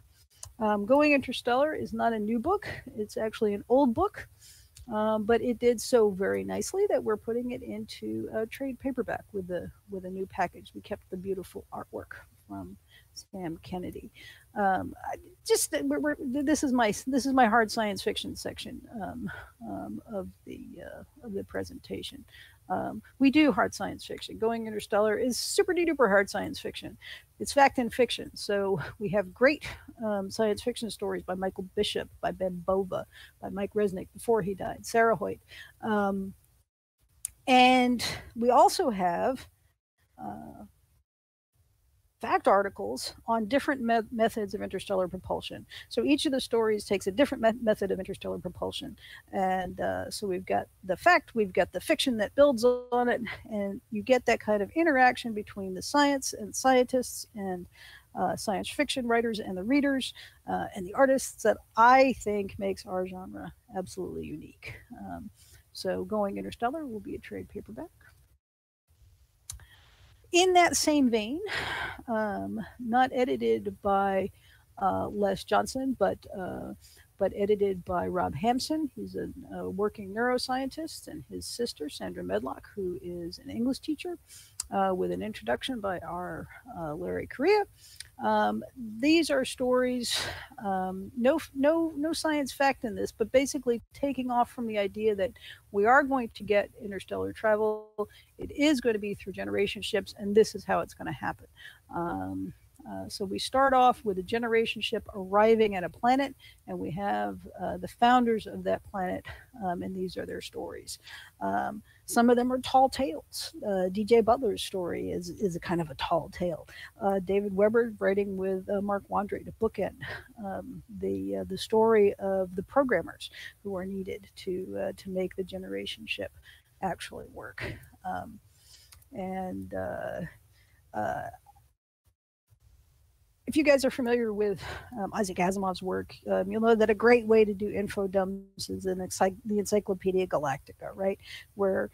A: Um, Going Interstellar is not a new book, it's actually an old book. Um, but it did so very nicely that we're putting it into a trade paperback with the with a new package. We kept the beautiful artwork from Sam Kennedy. Um, just we're, we're, this is my this is my hard science fiction section um, um, of the uh, of the presentation. Um, we do hard science fiction. Going Interstellar is super duper hard science fiction. It's fact and fiction. So [laughs] we have great um, science fiction stories by Michael Bishop, by Ben Bova, by Mike Resnick before he died, Sarah Hoyt, um, and we also have. Uh, fact articles on different me methods of interstellar propulsion. So each of the stories takes a different me method of interstellar propulsion. And uh, so we've got the fact, we've got the fiction that builds on it, and you get that kind of interaction between the science and scientists and uh, science fiction writers and the readers uh, and the artists that I think makes our genre absolutely unique. Um, so Going Interstellar will be a trade paperback in that same vein, um, not edited by uh, Les Johnson, but uh, but edited by Rob Hampson. He's a, a, working neuroscientist, and his sister Sandra Medlock, who is an English teacher, uh, with an introduction by our uh, Larry Correia. Um, these are stories, um, no, no, no science fact in this, but basically taking off from the idea that we are going to get interstellar travel. It is going to be through generation ships, and this is how it's going to happen. Um, uh, so we start off with a generation ship arriving at a planet, and we have uh, the founders of that planet, um, and these are their stories. Um, some of them are tall tales. Uh, DJ Butler's story is, is a kind of a tall tale. Uh, David Weber writing with uh, Mark Wandrey to bookend um, the the story of the programmers who are needed to to make the generation ship actually work. Um, and uh, if you guys are familiar with um, Isaac Asimov's work, um, you'll know that a great way to do info dumps is in the Encyclopedia Galactica, right? Where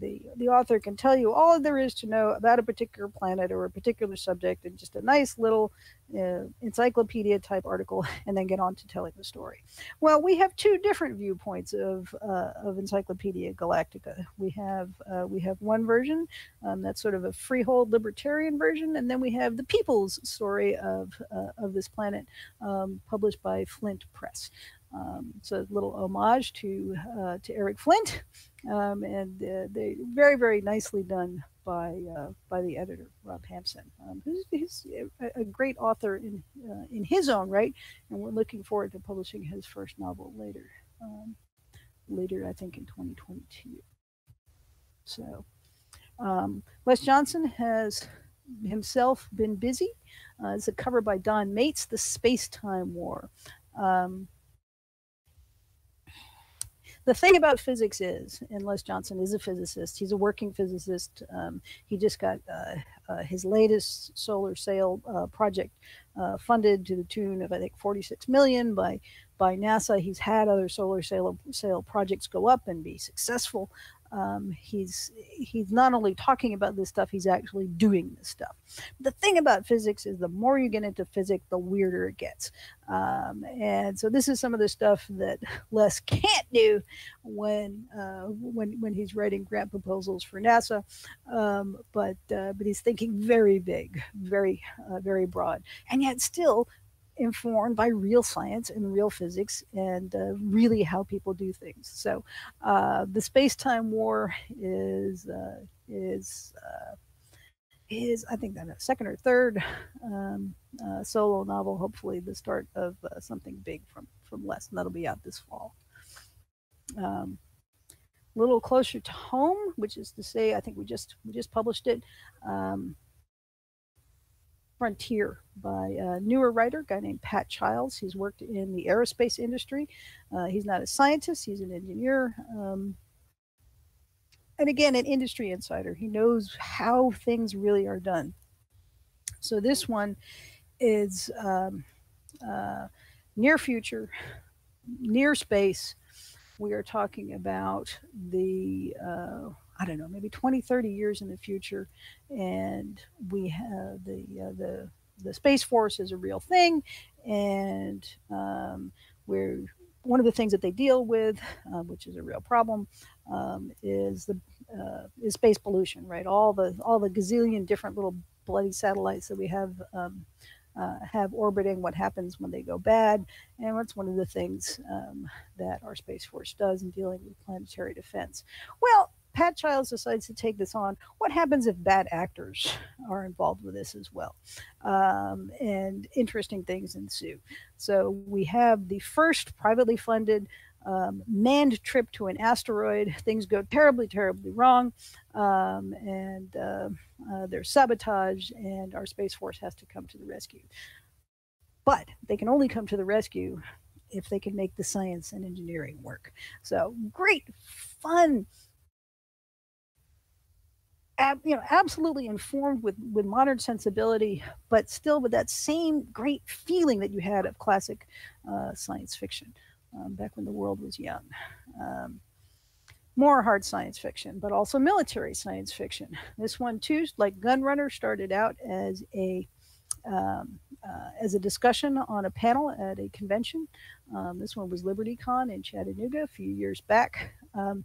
A: the the author can tell you all there is to know about a particular planet or a particular subject in just a nice little uh, encyclopedia type article [laughs] and then get on to telling the story. Well we have two different viewpoints of uh, of encyclopedia galactica. We have uh, we have one version um, that's sort of a freehold libertarian version and then we have the people's story of uh, of this planet um, published by flint press um, it's a little homage to uh, to Eric Flint, um, and uh, they very very nicely done by uh, by the editor Rob Hampson, um, who's, who's a, great author in uh, in his own right, and we're looking forward to publishing his first novel later, um, later I think in 2022. So, um, Les Johnson has himself been busy. Uh, it's a cover by Don Maitz, The Space Time War. Um, the thing about physics is, and Les Johnson is a physicist. He's a working physicist. Um, he just got uh, uh, his latest solar sail uh, project uh, funded to the tune of I think 46 million by by NASA. He's had other solar sail sail projects go up and be successful, um, he's he's not only talking about this stuff, he's actually doing this stuff. The thing about physics is the more you get into physics, the weirder it gets. Um, and so this is some of the stuff that [laughs] Les can't do when uh, when when he's writing grant proposals for NASA. Um, but uh, but he's thinking very big, very uh, very broad, and yet still informed by real science and real physics and uh, really how people do things. So uh, the space-time war is uh, is uh, is I think that a second or third um, uh, solo novel. Hopefully, the start of uh, something big from from Les, and that'll be out this fall. Um, a little closer to home, which is to say, I think we just we just published it. Um, Frontier by a newer writer, a guy named Pat Chiles. He's worked in the aerospace industry. Uh, he's not a scientist, he's an engineer. Um, and again, an industry insider. He knows how things really are done. So this one is um, uh, near future, near space. We are talking about the uh, I don't know, maybe 20, 30 years in the future, and we have the uh, the the space force is a real thing, and um, we're one of the things that they deal with, uh, which is a real problem, um, is the uh, is space pollution. Right, all the all the gazillion different little bloody satellites that we have um, uh, have orbiting, what happens when they go bad, and that's one of the things um, that our Space Force does in dealing with planetary defense. Well, Pat Chiles decides to take this on. What happens if bad actors are involved with this as well? Um, and interesting things ensue. So we have the first privately funded um, manned trip to an asteroid. Things go terribly, terribly wrong, um, and uh, uh, there's sabotage, and our Space Force has to come to the rescue. But they can only come to the rescue if they can make the science and engineering work. So great, fun ab, you know, absolutely informed with, with modern sensibility, but still with that same great feeling that you had of classic uh, science fiction um, back when the world was young. Um, more hard science fiction, but also military science fiction. This one too, like Gunrunner, started out as a um, uh, as a discussion on a panel at a convention. Um, this one was LibertyCon in Chattanooga a few years back. Um,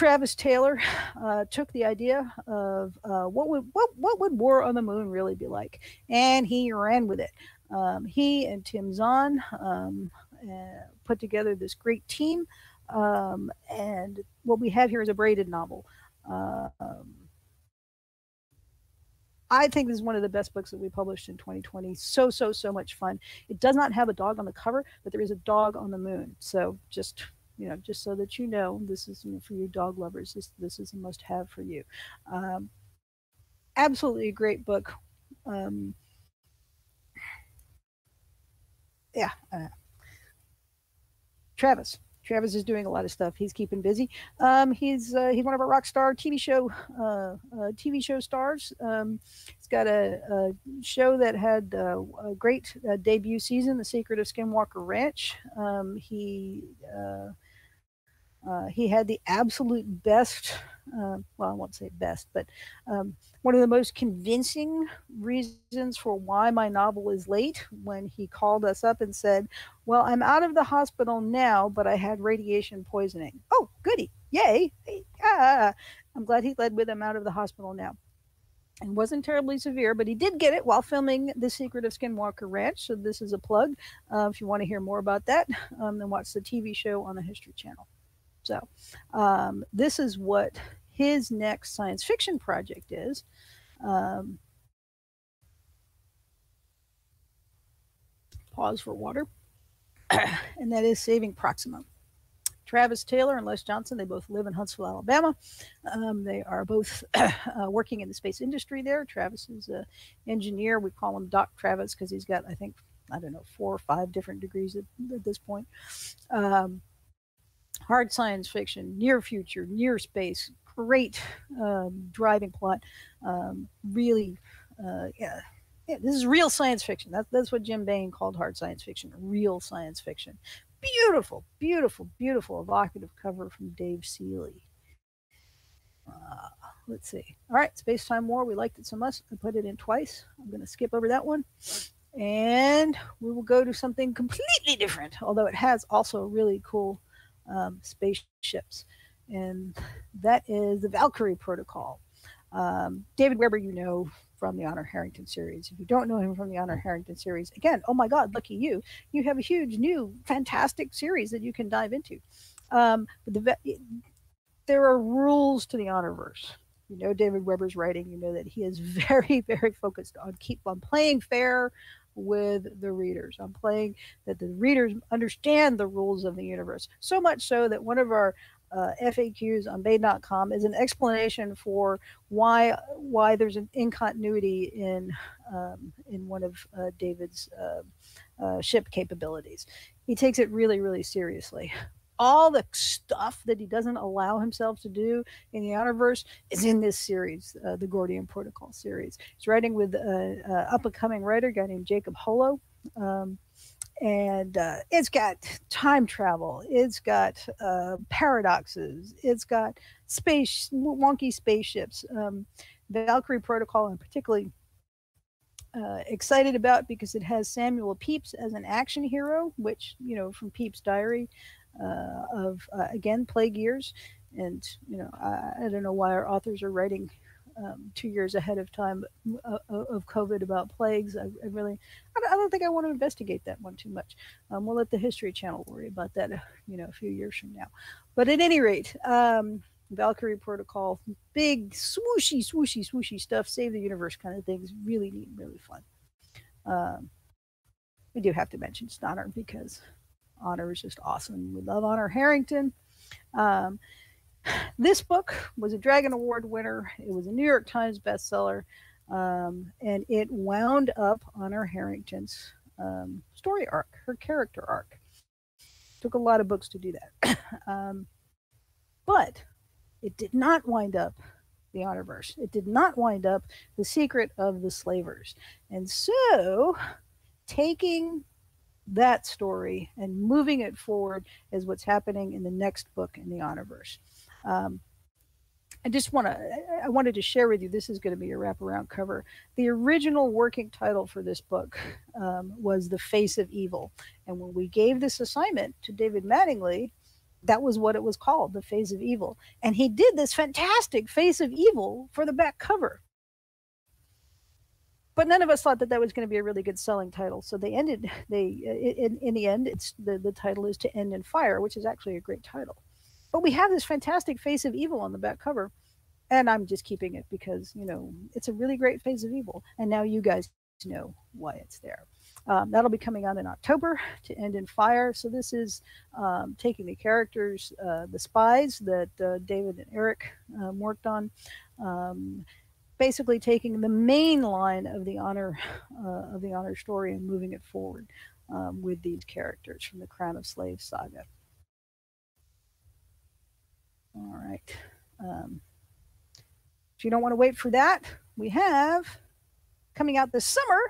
A: Travis Taylor uh, took the idea of uh, what would what what would war on the moon really be like, and he ran with it. Um, he and Tim Zahn um, uh, put together this great team, um, and what we have here is a braided novel. Um, I think this is one of the best books that we published in 2020. So so so much fun. It does not have a dog on the cover, but there is a dog on the moon. So just you know, just so that you know, this is you know, for you dog lovers. This this is a must-have for you. Um, absolutely a great book. Um, yeah, uh, Travis. Travis is doing a lot of stuff. He's keeping busy. Um, he's uh, he's one of our rock star TV show uh, uh TV show stars. Um, he's got a, a show that had uh, a great uh, debut season, The Secret of Skinwalker Ranch. Um, he uh, he had the absolute best, uh, well, I won't say best, but um, one of the most convincing reasons for why my novel is late when he called us up and said, Well, I'm out of the hospital now, but I had radiation poisoning. Oh, goody. Yay. Ah, I'm glad he led with him out of the hospital now. It wasn't terribly severe, but he did get it while filming The Secret of Skinwalker Ranch. So, this is a plug. Uh, if you want to hear more about that, um, then watch the TV show on the History Channel. So, um, this is what his next science fiction project is. Um, pause for water. [clears throat] and that is Saving Proxima. Travis Taylor and Les Johnson, they both live in Huntsville, Alabama. Um, they are both [clears throat] uh, working in the space industry there. Travis is an engineer. We call him Doc Travis because he's got, I think, I don't know, four or five different degrees at, at this point. Um, hard science fiction, near future, near space, great um, driving plot. Um, really, uh, yeah, yeah, this is real science fiction. That's that's what Jim Baen called hard science fiction, real science fiction. Beautiful, beautiful, beautiful, evocative cover from Dave Seeley. Uh, let's see. All right, Space Time War. We liked it so much. I put it in twice. I'm going to skip over that one. And we will go to something completely different, although it has also a really cool um, spaceships. And that is the Valkyrie Protocol. Um, David Weber, you know from the Honor Harrington series. If you don't know him from the Honor Harrington series, again, oh my God, lucky you! You have a huge, new, fantastic series that you can dive into. Um, the, there are rules to the Honorverse. You know David Weber's writing. You know that he is [laughs] very, very focused on keep on playing fair with the readers. I'm playing that the readers understand the rules of the universe. So much so that one of our uh, FAQs on Baen.com is an explanation for why why there's an incontinuity in um, in one of uh, David's uh, uh ship capabilities. He takes it really really seriously. All the stuff that he doesn't allow himself to do in the Honorverse is in this series, uh, the Gordian Protocol series. He's writing with an up and coming writer guy named Jacob Holo. Um, and uh, it's got time travel it's got uh, paradoxes it's got space wonky spaceships um, valkyrie protocol i'm particularly uh, excited about because it has samuel pepys as an action hero which you know from pepys diary of uh, again plague years and you know I, I don't know why our authors are writing um, two years ahead of time uh, uh, of COVID about plagues. I, I really, I don't, I don't, think I want to investigate that one too much. Um, we'll let the History Channel worry about that, [laughs] you know, a few years from now. But at any rate, um, Valkyrie Protocol, big swooshy, swooshy, swooshy stuff, save the universe kind of things. Really neat, really fun. Um, we do have to mention Stoddard because Honor is just awesome. We love Honor Harrington. Um, this book was a Dragon Award winner. It was a New York Times bestseller, um, and it wound up Honor Harrington's um, story arc, her character arc. Took a lot of books to do that, [coughs] um, but it did not wind up the Honorverse. It did not wind up the secret of the slavers, and so taking that story and moving it forward is what's happening in the next book in the Honorverse. Um, I just want to, I wanted to share with you, this is going to be a wraparound cover. The original working title for this book um, was The Face of Evil. And when we gave this assignment to David Mattingly, that was what it was called, The Face of Evil. And he did this fantastic Face of Evil for the back cover. But none of us thought that that was going to be a really good selling title. So they ended, [laughs] they, in, in the end, it's the, the title is To End in Fire, which is actually a great title. But we have this fantastic face of evil on the back cover. And I'm just keeping it because, you know, it's a really great face of evil. And now you guys know why it's there. Um, that'll be coming out in October to end in fire. So this is um, taking the characters, uh, the spies that uh, David and Eric um, worked on, um, basically taking the main line of the honor uh, of the honor story and moving it forward um, with these characters from the Crown of Slaves saga. All right. Um, if you don't want to wait for that, we have coming out this summer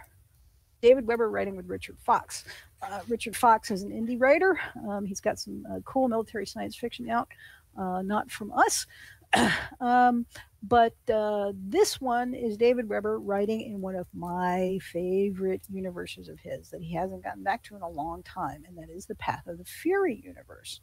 A: David Weber writing with Richard Fox. Uh, Richard Fox is an indie writer. Um, he's got some uh, cool military science fiction out, uh, not from us. [clears throat] um, but uh, this one is David Weber writing in one of my favorite universes of his that he hasn't gotten back to in a long time, and that is the Path of the Fury universe.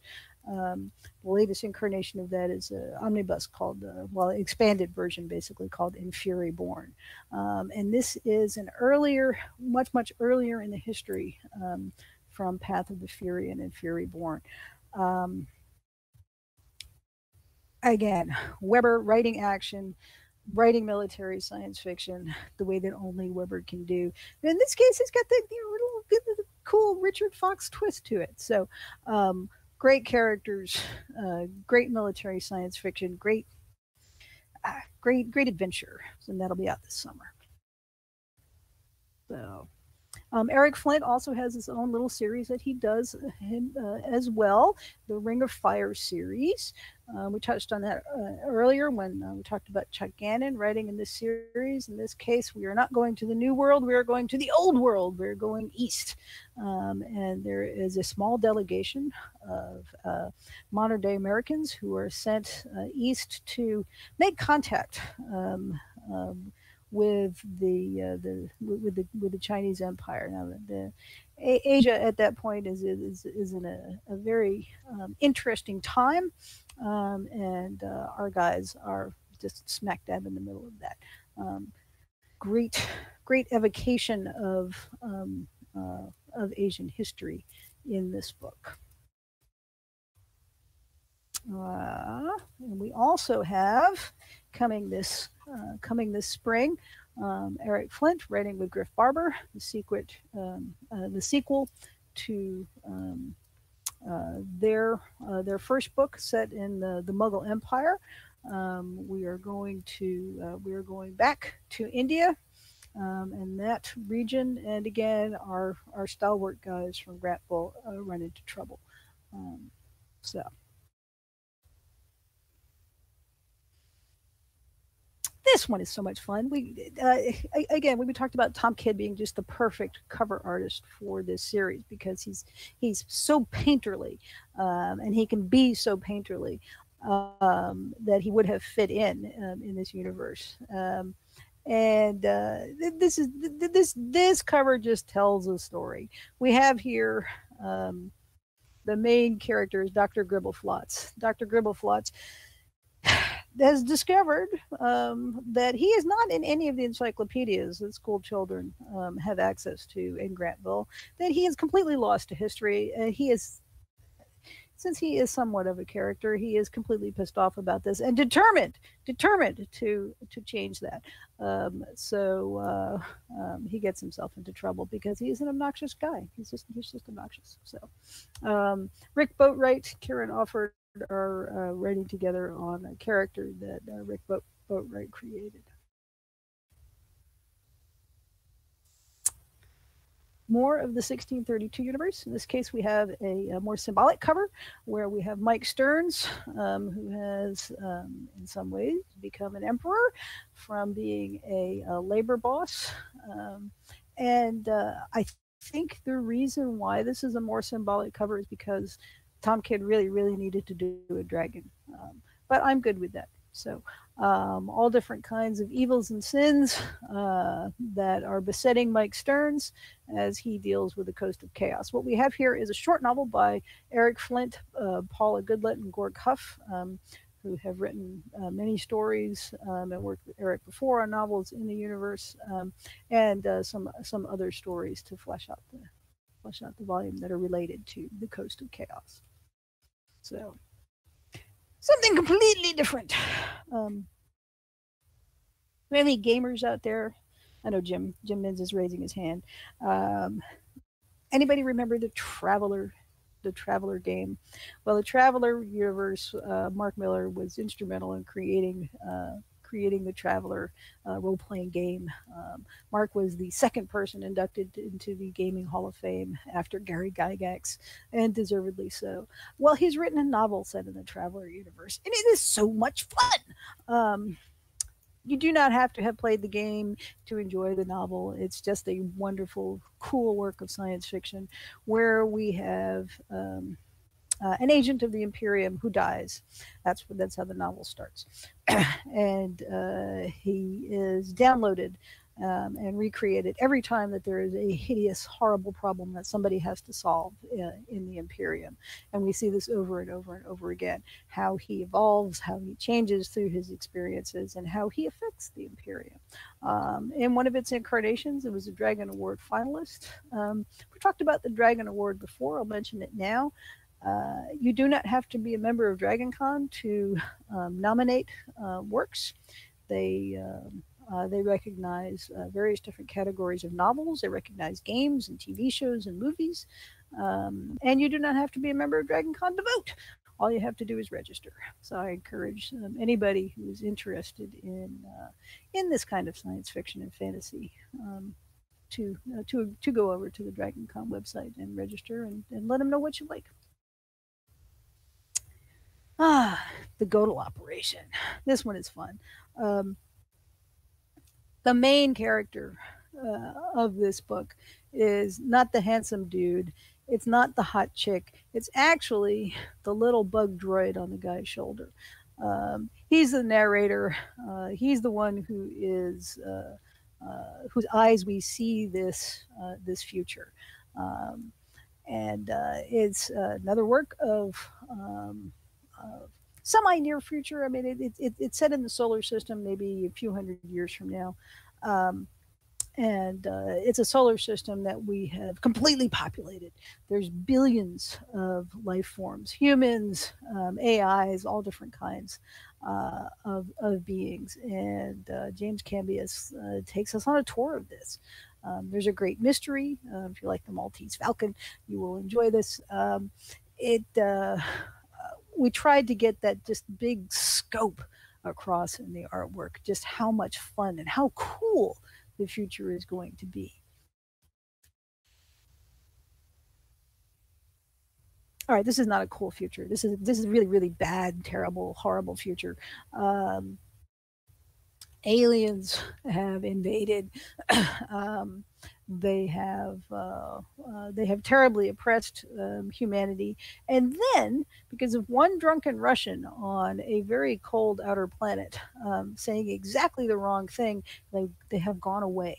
A: Um, the latest incarnation of that is an omnibus called, uh, well, expanded version basically called In Fury Born. Um, and this is an earlier, much, much earlier in the history um, from Path of the Fury and In Fury Born. Um, again, Weber writing action, writing military science fiction the way that only Weber can do. In this case, it's got the, the little cool Richard Fox twist to it. So, um, great characters, uh, great military science fiction, great, uh, great, great adventure. And that'll be out this summer. So, Um, Eric Flint also has his own little series that he does uh, as well, the Ring of Fire series. Uh, we touched on that uh, earlier when uh, we talked about Chuck Gannon writing in this series. In this case, we are not going to the New World, we are going to the Old World. We're going east. Um, and there is a small delegation of uh, modern day Americans who are sent uh, east to make contact. Um, um, with the uh, the with the with the Chinese Empire. Now, the, the Asia at that point is is is in a, a very um, interesting time, um, and uh, our guys are just smack dab in the middle of that. Um, great great evocation of um, uh, of Asian history in this book. Uh, and we also have coming this uh, coming this spring. Um, Eric Flint writing with Griff Barber, the secret, um, uh, the sequel to um, uh, their uh, their first book set in the, the Mughal Empire. Um, we are going to uh, we are going back to India um, and that region, and again our our stalwart guys from Grantville uh, run into trouble. Um, so. This one is so much fun. We uh, again, we talked about Tom Kidd being just the perfect cover artist for this series because he's he's so painterly, um, and he can be so painterly um, that he would have fit in um, in this universe. Um, and uh, this is this this cover just tells a story. We have here um, the main character is Dr. Gribbleflotz. Dr. Gribbleflotz has discovered um, that he is not in any of the encyclopedias that school children um, have access to in Grantville, that he is completely lost to history. Uh, he is, since he is somewhat of a character, he is completely pissed off about this and determined, determined to to change that. Um, so uh, um, he gets himself into trouble because he's an obnoxious guy. He's just he's just obnoxious. So um, Rick Boatright, Kerryn Offord, are uh, writing together on a character that uh, Rick Boat- Boatright created. More of the 1632 universe. In this case, we have a, a more symbolic cover where we have Mike Stearns, um, who has, um, in some ways, become an emperor from being a, a labor boss. Um, and uh, I think the reason why this is a more symbolic cover is because Tom Kidd really, really needed to do a dragon. Um, but I'm good with that. So, um, all different kinds of evils and sins [laughs] uh, that are besetting Mike Stearns as he deals with the coast of chaos. What we have here is a short novel by Eric Flint, uh, Paula Goodlett, and Gorg Huff, um, who have written uh, many stories um, and worked with Eric before on novels in the universe, um, and uh, some some other stories to flesh out the flesh out the volume that are related to the coast of chaos. So something completely different. Um, any gamers out there? I know Jim Jim Minz is raising his hand. Um, anybody remember the Traveller the Traveller game? Well, the Traveller universe, uh, Marc Miller was instrumental in creating uh, creating the Traveller uh, role playing game. Um, Marc was the second person inducted into the Gaming Hall of Fame after Gary Gygax, and deservedly so. Well, he's written a novel set in the Traveller universe, and it is so much fun. Um, you do not have to have played the game to enjoy the novel. It's just a wonderful, cool work of science fiction where we have um, uh, an agent of the Imperium who dies. That's that's how the novel starts, [coughs] and uh, he is downloaded um, and recreated every time that there is a hideous, horrible problem that somebody has to solve uh, in the Imperium. And we see this over and over and over again how he evolves, how he changes through his experiences, and how he affects the Imperium. Um, in one of its incarnations, it was a Dragon Award finalist. Um, we talked about the Dragon Award before, I'll mention it now. Uh, you do not have to be a member of DragonCon to um, nominate uh, works. They um, uh, they recognize uh, various different categories of novels. They recognize games and TV shows and movies. Um, and you do not have to be a member of DragonCon to vote. All you have to do is register. So I encourage um, anybody who is interested in uh, in this kind of science fiction and fantasy um, to to to go over to the Dragon Con website and register and, and let them know what you like. Ah, the Godel operation. This one is fun. Um, the main character uh, of this book is not the handsome dude. It's not the hot chick. It's actually the little bug droid on the guy's shoulder. Um, he's the narrator. Uh, he's the one who is uh, uh, whose eyes we see this uh, this future. Um, and uh, it's another work of um, semi near future. I mean, it, it, it, it's set in the solar system, maybe a few hundred years from now. Um, and uh, it's a solar system that we have completely populated. There's billions of life forms, humans, um, AIs, all different kinds uh, of, of beings. And uh, James Cambias uh, takes us on a tour of this. Um, there's a great mystery. Uh, if you like the Maltese Falcon, you will enjoy this. Um, it uh, we tried to get that just big scope across in the artwork, just how much fun and how cool the future is going to be. All right, this is not a cool future. This is this is really really bad, terrible, horrible future. Um, aliens [laughs] have invaded. [clears throat] um, they have uh, uh, they have terribly oppressed um, humanity, and then because of one drunken Russian on a very cold outer planet um, saying exactly the wrong thing, they they have gone away.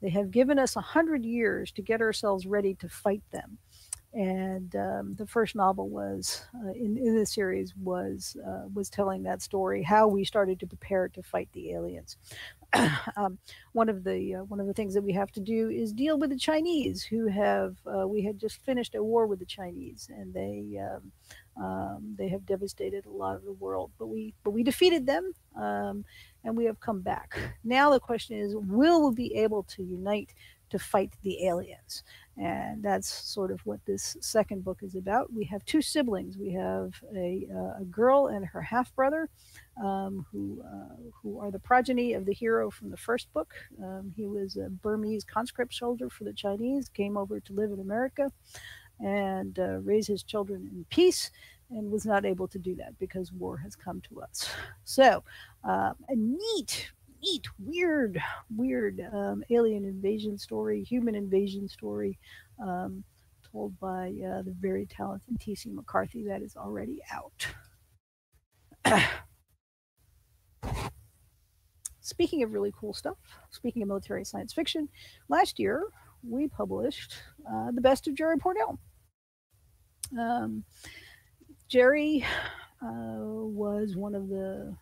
A: They have given us a hundred years to get ourselves ready to fight them and um, the first novel was uh, in, in the series was uh, was telling that story how we started to prepare to fight the aliens. [clears throat] Um, one of the uh, one of the things that we have to do is deal with the Chinese who have uh, we had just finished a war with the Chinese and they um, um, they have devastated a lot of the world but we but we defeated them um, and we have come back. Now the question is will we be able to unite to fight the aliens and that's sort of what this second book is about. We have two siblings. We have a, uh, a girl and her half brother, um, who uh, who are the progeny of the hero from the first book. Um, he was a Burmese conscript soldier for the Chinese, came over to live in America, and uh, raise his children in peace. And was not able to do that because war has come to us. So, um, a neat neat, weird, weird um, alien invasion story, human invasion story, um, told by uh, the very talented T.C. McCarthy that is already out. [coughs] speaking of really cool stuff, speaking of military science fiction, last year we published uh, The Best of Jerry Pournelle. Um, Jerry uh, was one of the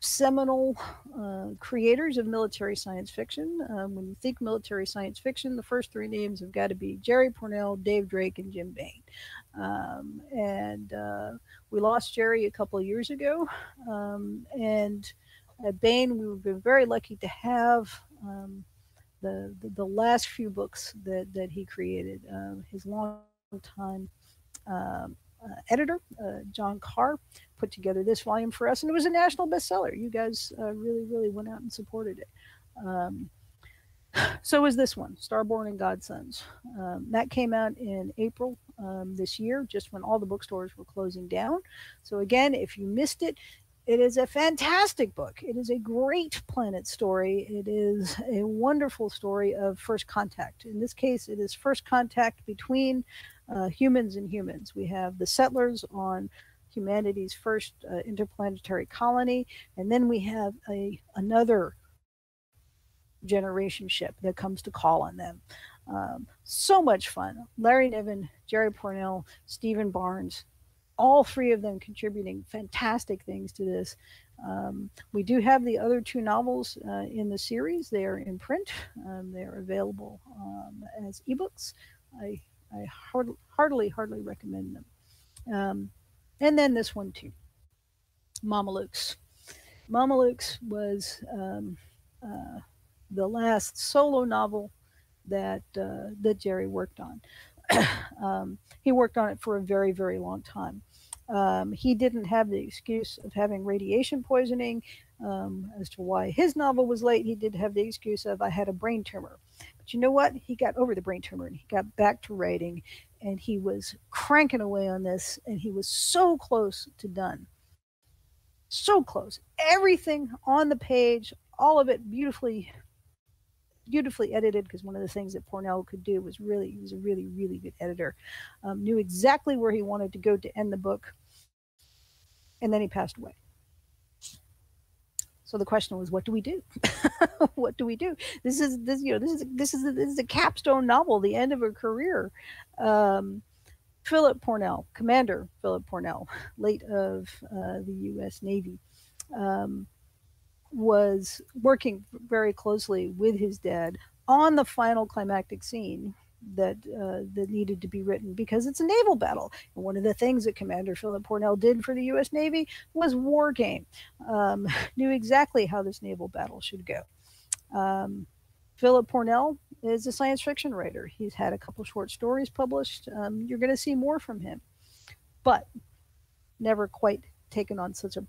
A: seminal uh, creators of military science fiction. Um, when you think military science fiction, the first three names have got to be Jerry Pournelle, Dave Drake, and Jim Baen. Um, and uh, we lost Jerry a couple of years ago. Um, and at Baen, we've been very lucky to have um, the, the, the last few books that that he created. Uh, his long time um, uh, editor, uh, John Carr, put together this volume for us, and it was a national bestseller. You guys uh, really, really went out and supported it. Um, so was this one, Starborn and Godsons. Um, that came out in April um, this year, just when all the bookstores were closing down. So again, if you missed it, it is a fantastic book. It is a great planet story. It is a wonderful story of first contact. In this case, it is first contact between uh, humans and humans. We have the settlers on humanity's first uh, interplanetary colony, and then we have a another generation ship that comes to call on them. Um, so much fun. Larry Niven, Jerry Pournelle, Stephen Barnes, all three of them contributing fantastic things to this. Um, we do have the other two novels uh, in the series. They are in print. Um, they are available um, as ebooks. I I heartily, recommend them. And then this one too, Mamelukes. Mamelukes was um, uh, the last solo novel that uh, that Jerry worked on. [clears throat] um, he worked on it for a very, very long time. Um, he didn't have the excuse of having radiation poisoning. um, as to why his novel was late. He did have the excuse of I had a brain tumor. You know what? He got over the brain tumor and he got back to writing and he was cranking away on this and he was so close to done. So close. Everything on the page, all of it beautifully beautifully edited because one of the things that Pournelle could do was really he was a really really good editor um, knew exactly where he wanted to go to end the book and then he passed away so the question was, what do we do? [laughs] what do we do? This is this you know this is this is this is a capstone novel, the end of a career. Um, Philip Pournelle, Commander Philip Pournelle, [laughs] late of uh, the U.S. Navy, um, was working very closely with his dad on the final climactic scene that uh, that needed to be written because it's a naval battle. And one of the things that Commander Philip Pournelle did for the U.S. Navy was war game. Um, [laughs] knew exactly how this naval battle should go. Um, Philip Pournelle is a science fiction writer. He's had a couple short stories published. Um, you're going to see more from him, but never quite taken on such a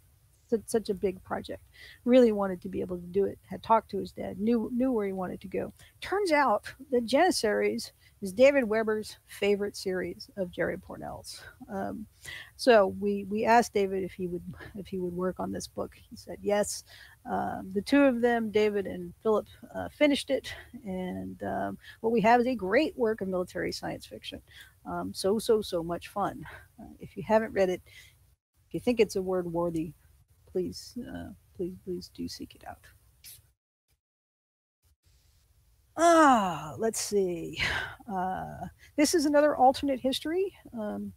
A: such a big project. Really wanted to be able to do it. Had talked to his dad. Knew knew where he wanted to go. Turns out the Janissaries is David Weber's favorite series of Jerry Pournelle's. Um, so we we asked David if he would if he would work on this book. He said yes. Um, the two of them, David and Philip, uh, finished it, and um, what we have is a great work of military science fiction. Um, so so so much fun. Uh, if you haven't read it, if you think it's a word worthy, please uh, please please do seek it out. Ah, let's see. [sighs] Uh, this is another alternate history. Um,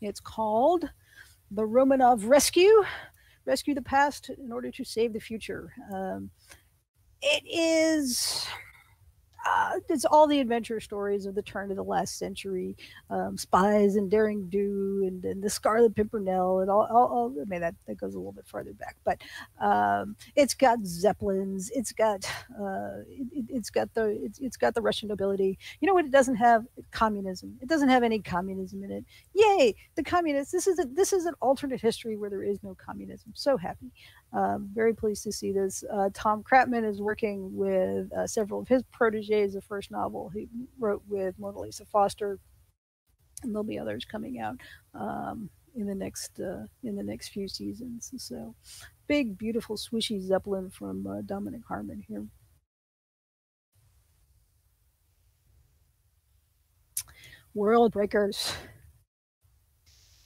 A: it's called The Romanov Rescue Rescue the Past in Order to Save the Future. Um, it is uh, it's all the adventure stories of the turn of the last century, um, spies and daring do, and, and the Scarlet Pimpernel, and all, all, all, I mean, that, that goes a little bit farther back, but um, it's got zeppelins, it's got uh, it, has got the it's, it's got the Russian nobility. You know what? It doesn't have communism. It doesn't have any communism in it. Yay, the communists! This is a, this is an alternate history where there is no communism. So happy. Um, very pleased to see this. Uh, Tom Kratman is working with uh, several of his proteges. The first novel he wrote with Monalisa Foster, and there'll be others coming out um, in the next uh, in the next few seasons. So, big, beautiful, swishy zeppelin from uh, Dominic Harman here. World Breakers.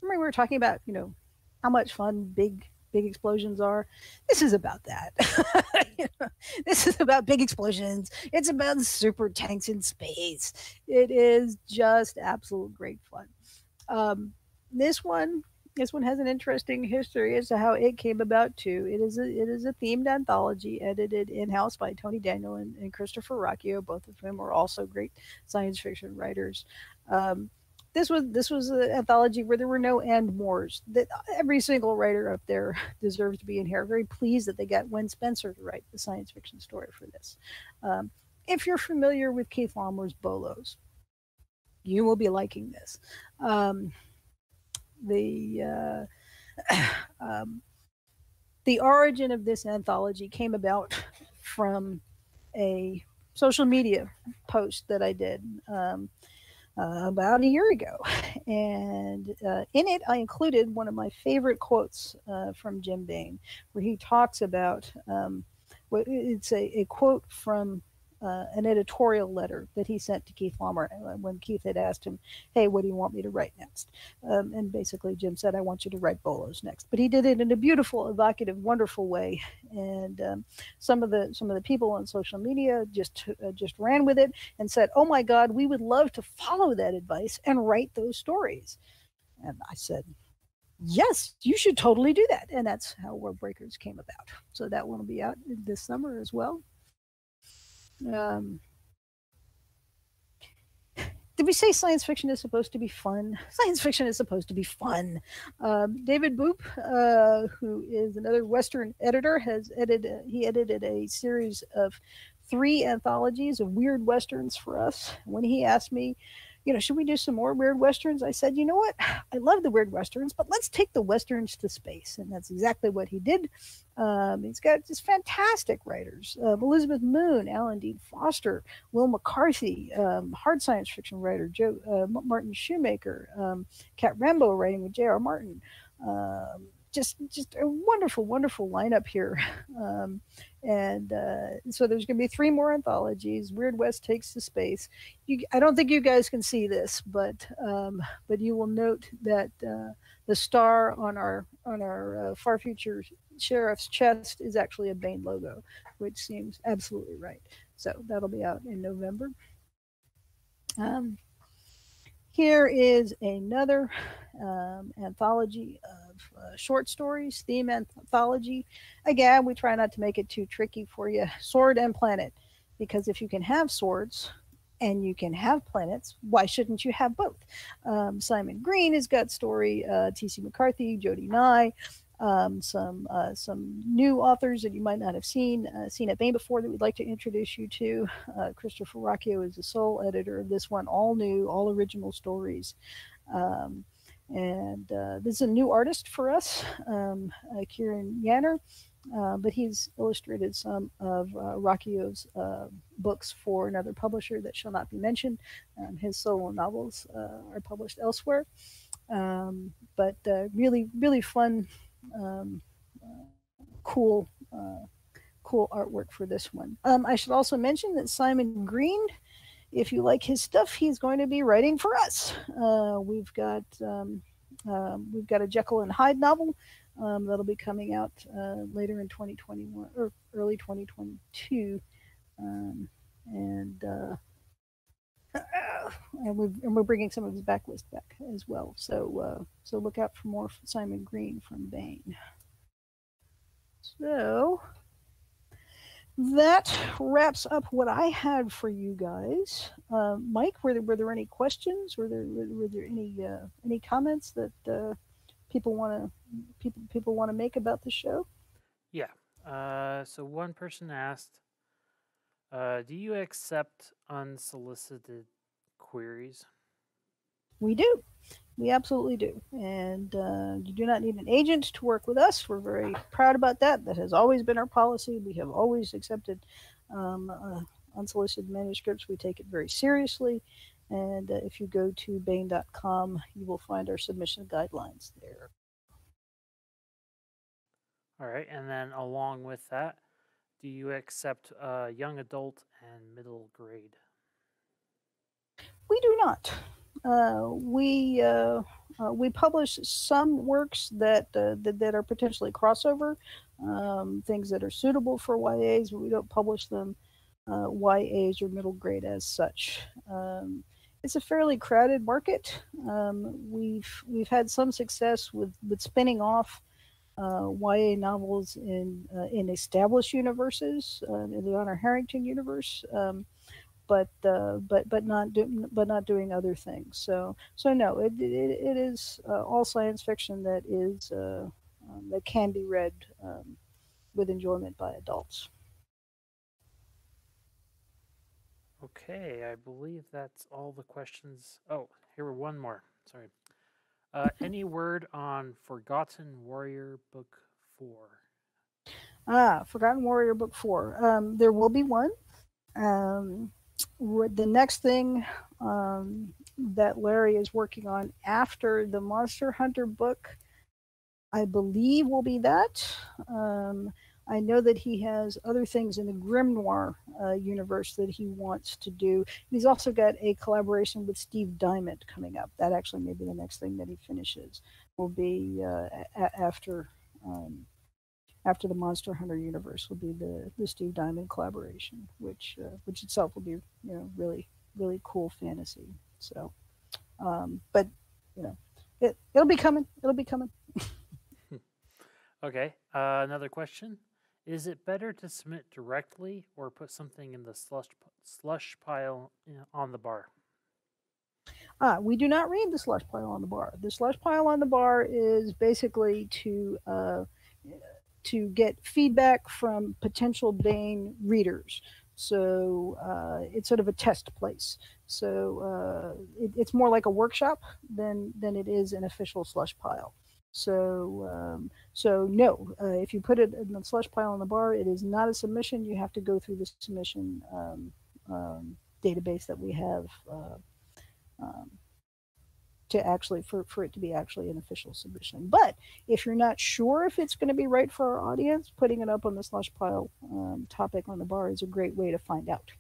A: Remember we were talking about you know how much fun big big explosions are. This is about that. [laughs] you know, this is about big explosions. It's about super tanks in space. It is just absolute great fun. Um, this one, this one has an interesting history as to how it came about too. It is a it is a themed anthology edited in house by Tony Daniel and, and Christopher Ruocchio, both of whom are also great science fiction writers. Um, this was this was an anthology where there were no end mores. That every single writer up there [laughs] deserves to be in here. Very pleased that they got Wen Spencer to write the science fiction story for this. Um, if you're familiar with Keith Laumer's Bolos, you will be liking this. Um, the uh, [clears throat] um, the origin of this anthology came about [laughs] from a social media post that I did. Um, uh, about a year ago. [laughs] And uh, in it, I included one of my favorite quotes uh, from Jim Baen, where he talks about um, it's a, a quote from uh, an editorial letter that he sent to Keith Laumer uh, when Keith had asked him, "Hey, what do you want me to write next?" Um, and basically, Jim said, "I want you to write Bolos next." But he did it in a beautiful, evocative, wonderful way. And um, some of the some of the people on social media just uh, just ran with it and said, "Oh my God, we would love to follow that advice and write those stories." And I said, yes, you should totally do that. And that's how World Breakers came about. So that one will be out this summer as well. Um, did we say science fiction is supposed to be fun? [laughs] Science fiction is supposed to be fun. Um, David Boop, uh, who is another Western editor, has edited. He edited a series of three anthologies of weird westerns for us. When he asked me, you know, should we do some more weird westerns? I said, you know what? [sighs] I love the weird westerns, but let's take the westerns to space. And that's exactly what he did. Um, he's got just fantastic writers um, Elizabeth Moon, Alan Dean Foster, Wil McCarthy, um, hard science fiction writer Joe uh, Martin Shoemaker, um, Cat Rambo writing with J.R. Martin. Um, just just a wonderful, wonderful lineup here. [laughs] Um, and uh, so there's going to be three more anthologies. Weird West takes to space. You, I don't think you guys can see this, but um, but you will note that uh, the star on our on our uh, far future sheriff's chest is actually a Baen logo, which seems absolutely right. So that'll be out in November. Um, here is another um, anthology of uh, short stories, theme anthology. Again, we try not to make it too tricky for you. Sword and Planet, because if you can have swords and you can have planets, why shouldn't you have both? Um, Simon Green has got story, uh, T.C. McCarthy, Jody Nye, um, some uh, some new authors that you might not have seen uh, seen at Baen before that we'd like to introduce you to. Uh, Christopher Ruocchio is the sole editor of this one, all new, all original stories. Um, and uh, this is a new artist for us, um, uh, Kieran Yanner. Uh, but he's illustrated some of Ruocchio's uh, books for another publisher that shall not be mentioned. Um, his solo novels are published elsewhere. Um, but really, really fun um, cool, uh, cool artwork for this one. Um, I should also mention that Simon Green, if you like his stuff, he's going to be writing for us. Uh, we've got um, um we've got a Jekyll and Hyde novel um, that'll be coming out uh, later in 2021 or early 2022, um, and uh, and we and we're bringing some of his backlist back as well. So uh, so look out for more Simon Green from Baen. So that wraps up what I had for you guys. Uh, Mike, were there were there any questions? Were there were, were there any uh, any comments that uh, people want to people people want to make about the show?
B: Yeah. Uh, so one person asked uh, do you accept unsolicited queries?
A: We do. We absolutely do. And uh, you do not need an agent to work with us. We're very proud about that. That has always been our policy. We have always accepted um, uh, unsolicited manuscripts. We take it very seriously. And uh, if you go to Baen.com, you will find our submission guidelines there.
B: All right. And then along with that, do you accept uh, young adult and middle grade?
A: We do not. Uh, we uh, uh, we publish some works that, uh, that, that are potentially crossover, um, things that are suitable for YAs, but we don't publish them uh, YAs or middle grade as such. Um, it's a fairly crowded market. Um, we've we've had some success with with spinning off uh, YA novels in uh, in established universes, uh, in the Honor Harrington universe, um, but uh, but but not do, but not doing other things. So so no, it it, it is uh, all science fiction that is uh, um, that can be read um, with enjoyment by adults.
B: Okay, I believe that's all the questions. Oh, here were one more. Sorry. Uh, any word on Forgotten Warrior Book 4?
A: Ah, Forgotten Warrior Book 4. Um, there will be one. Um, the next thing um, that Larry is working on after the Monster Hunter book, I believe, will be that. I know that he has other things in the Grimnoir uh, universe that he wants to do. He's also got a collaboration with Steve Diamond coming up. That actually may be the next thing that he finishes. Will be uh, a- after um, after the Monster Hunter universe will be the the Steve Diamond collaboration, which uh, which itself will be you know really really cool fantasy. So, um, but you know, it it'll be coming. It'll be coming. [laughs]
B: okay. Uh, another question. Is it better to submit directly or put something in the slush slush pile on the bar?
A: Ah, we do not read the slush pile on the bar. The slush pile on the bar is basically to uh, to get feedback from potential Baen readers. So uh, it's sort of a test place. So uh, it, it's more like a workshop than than it is an official slush pile. So um, so no, uh, if you put it in the slush pile on the bar, it is not a submission. You have to go through the submission um, um, database that we have uh, um, to actually for, for it to be actually an official submission. But if you're not sure if it's going to be right for our audience, putting it up on the slush pile um, topic on the bar is a great way to find out.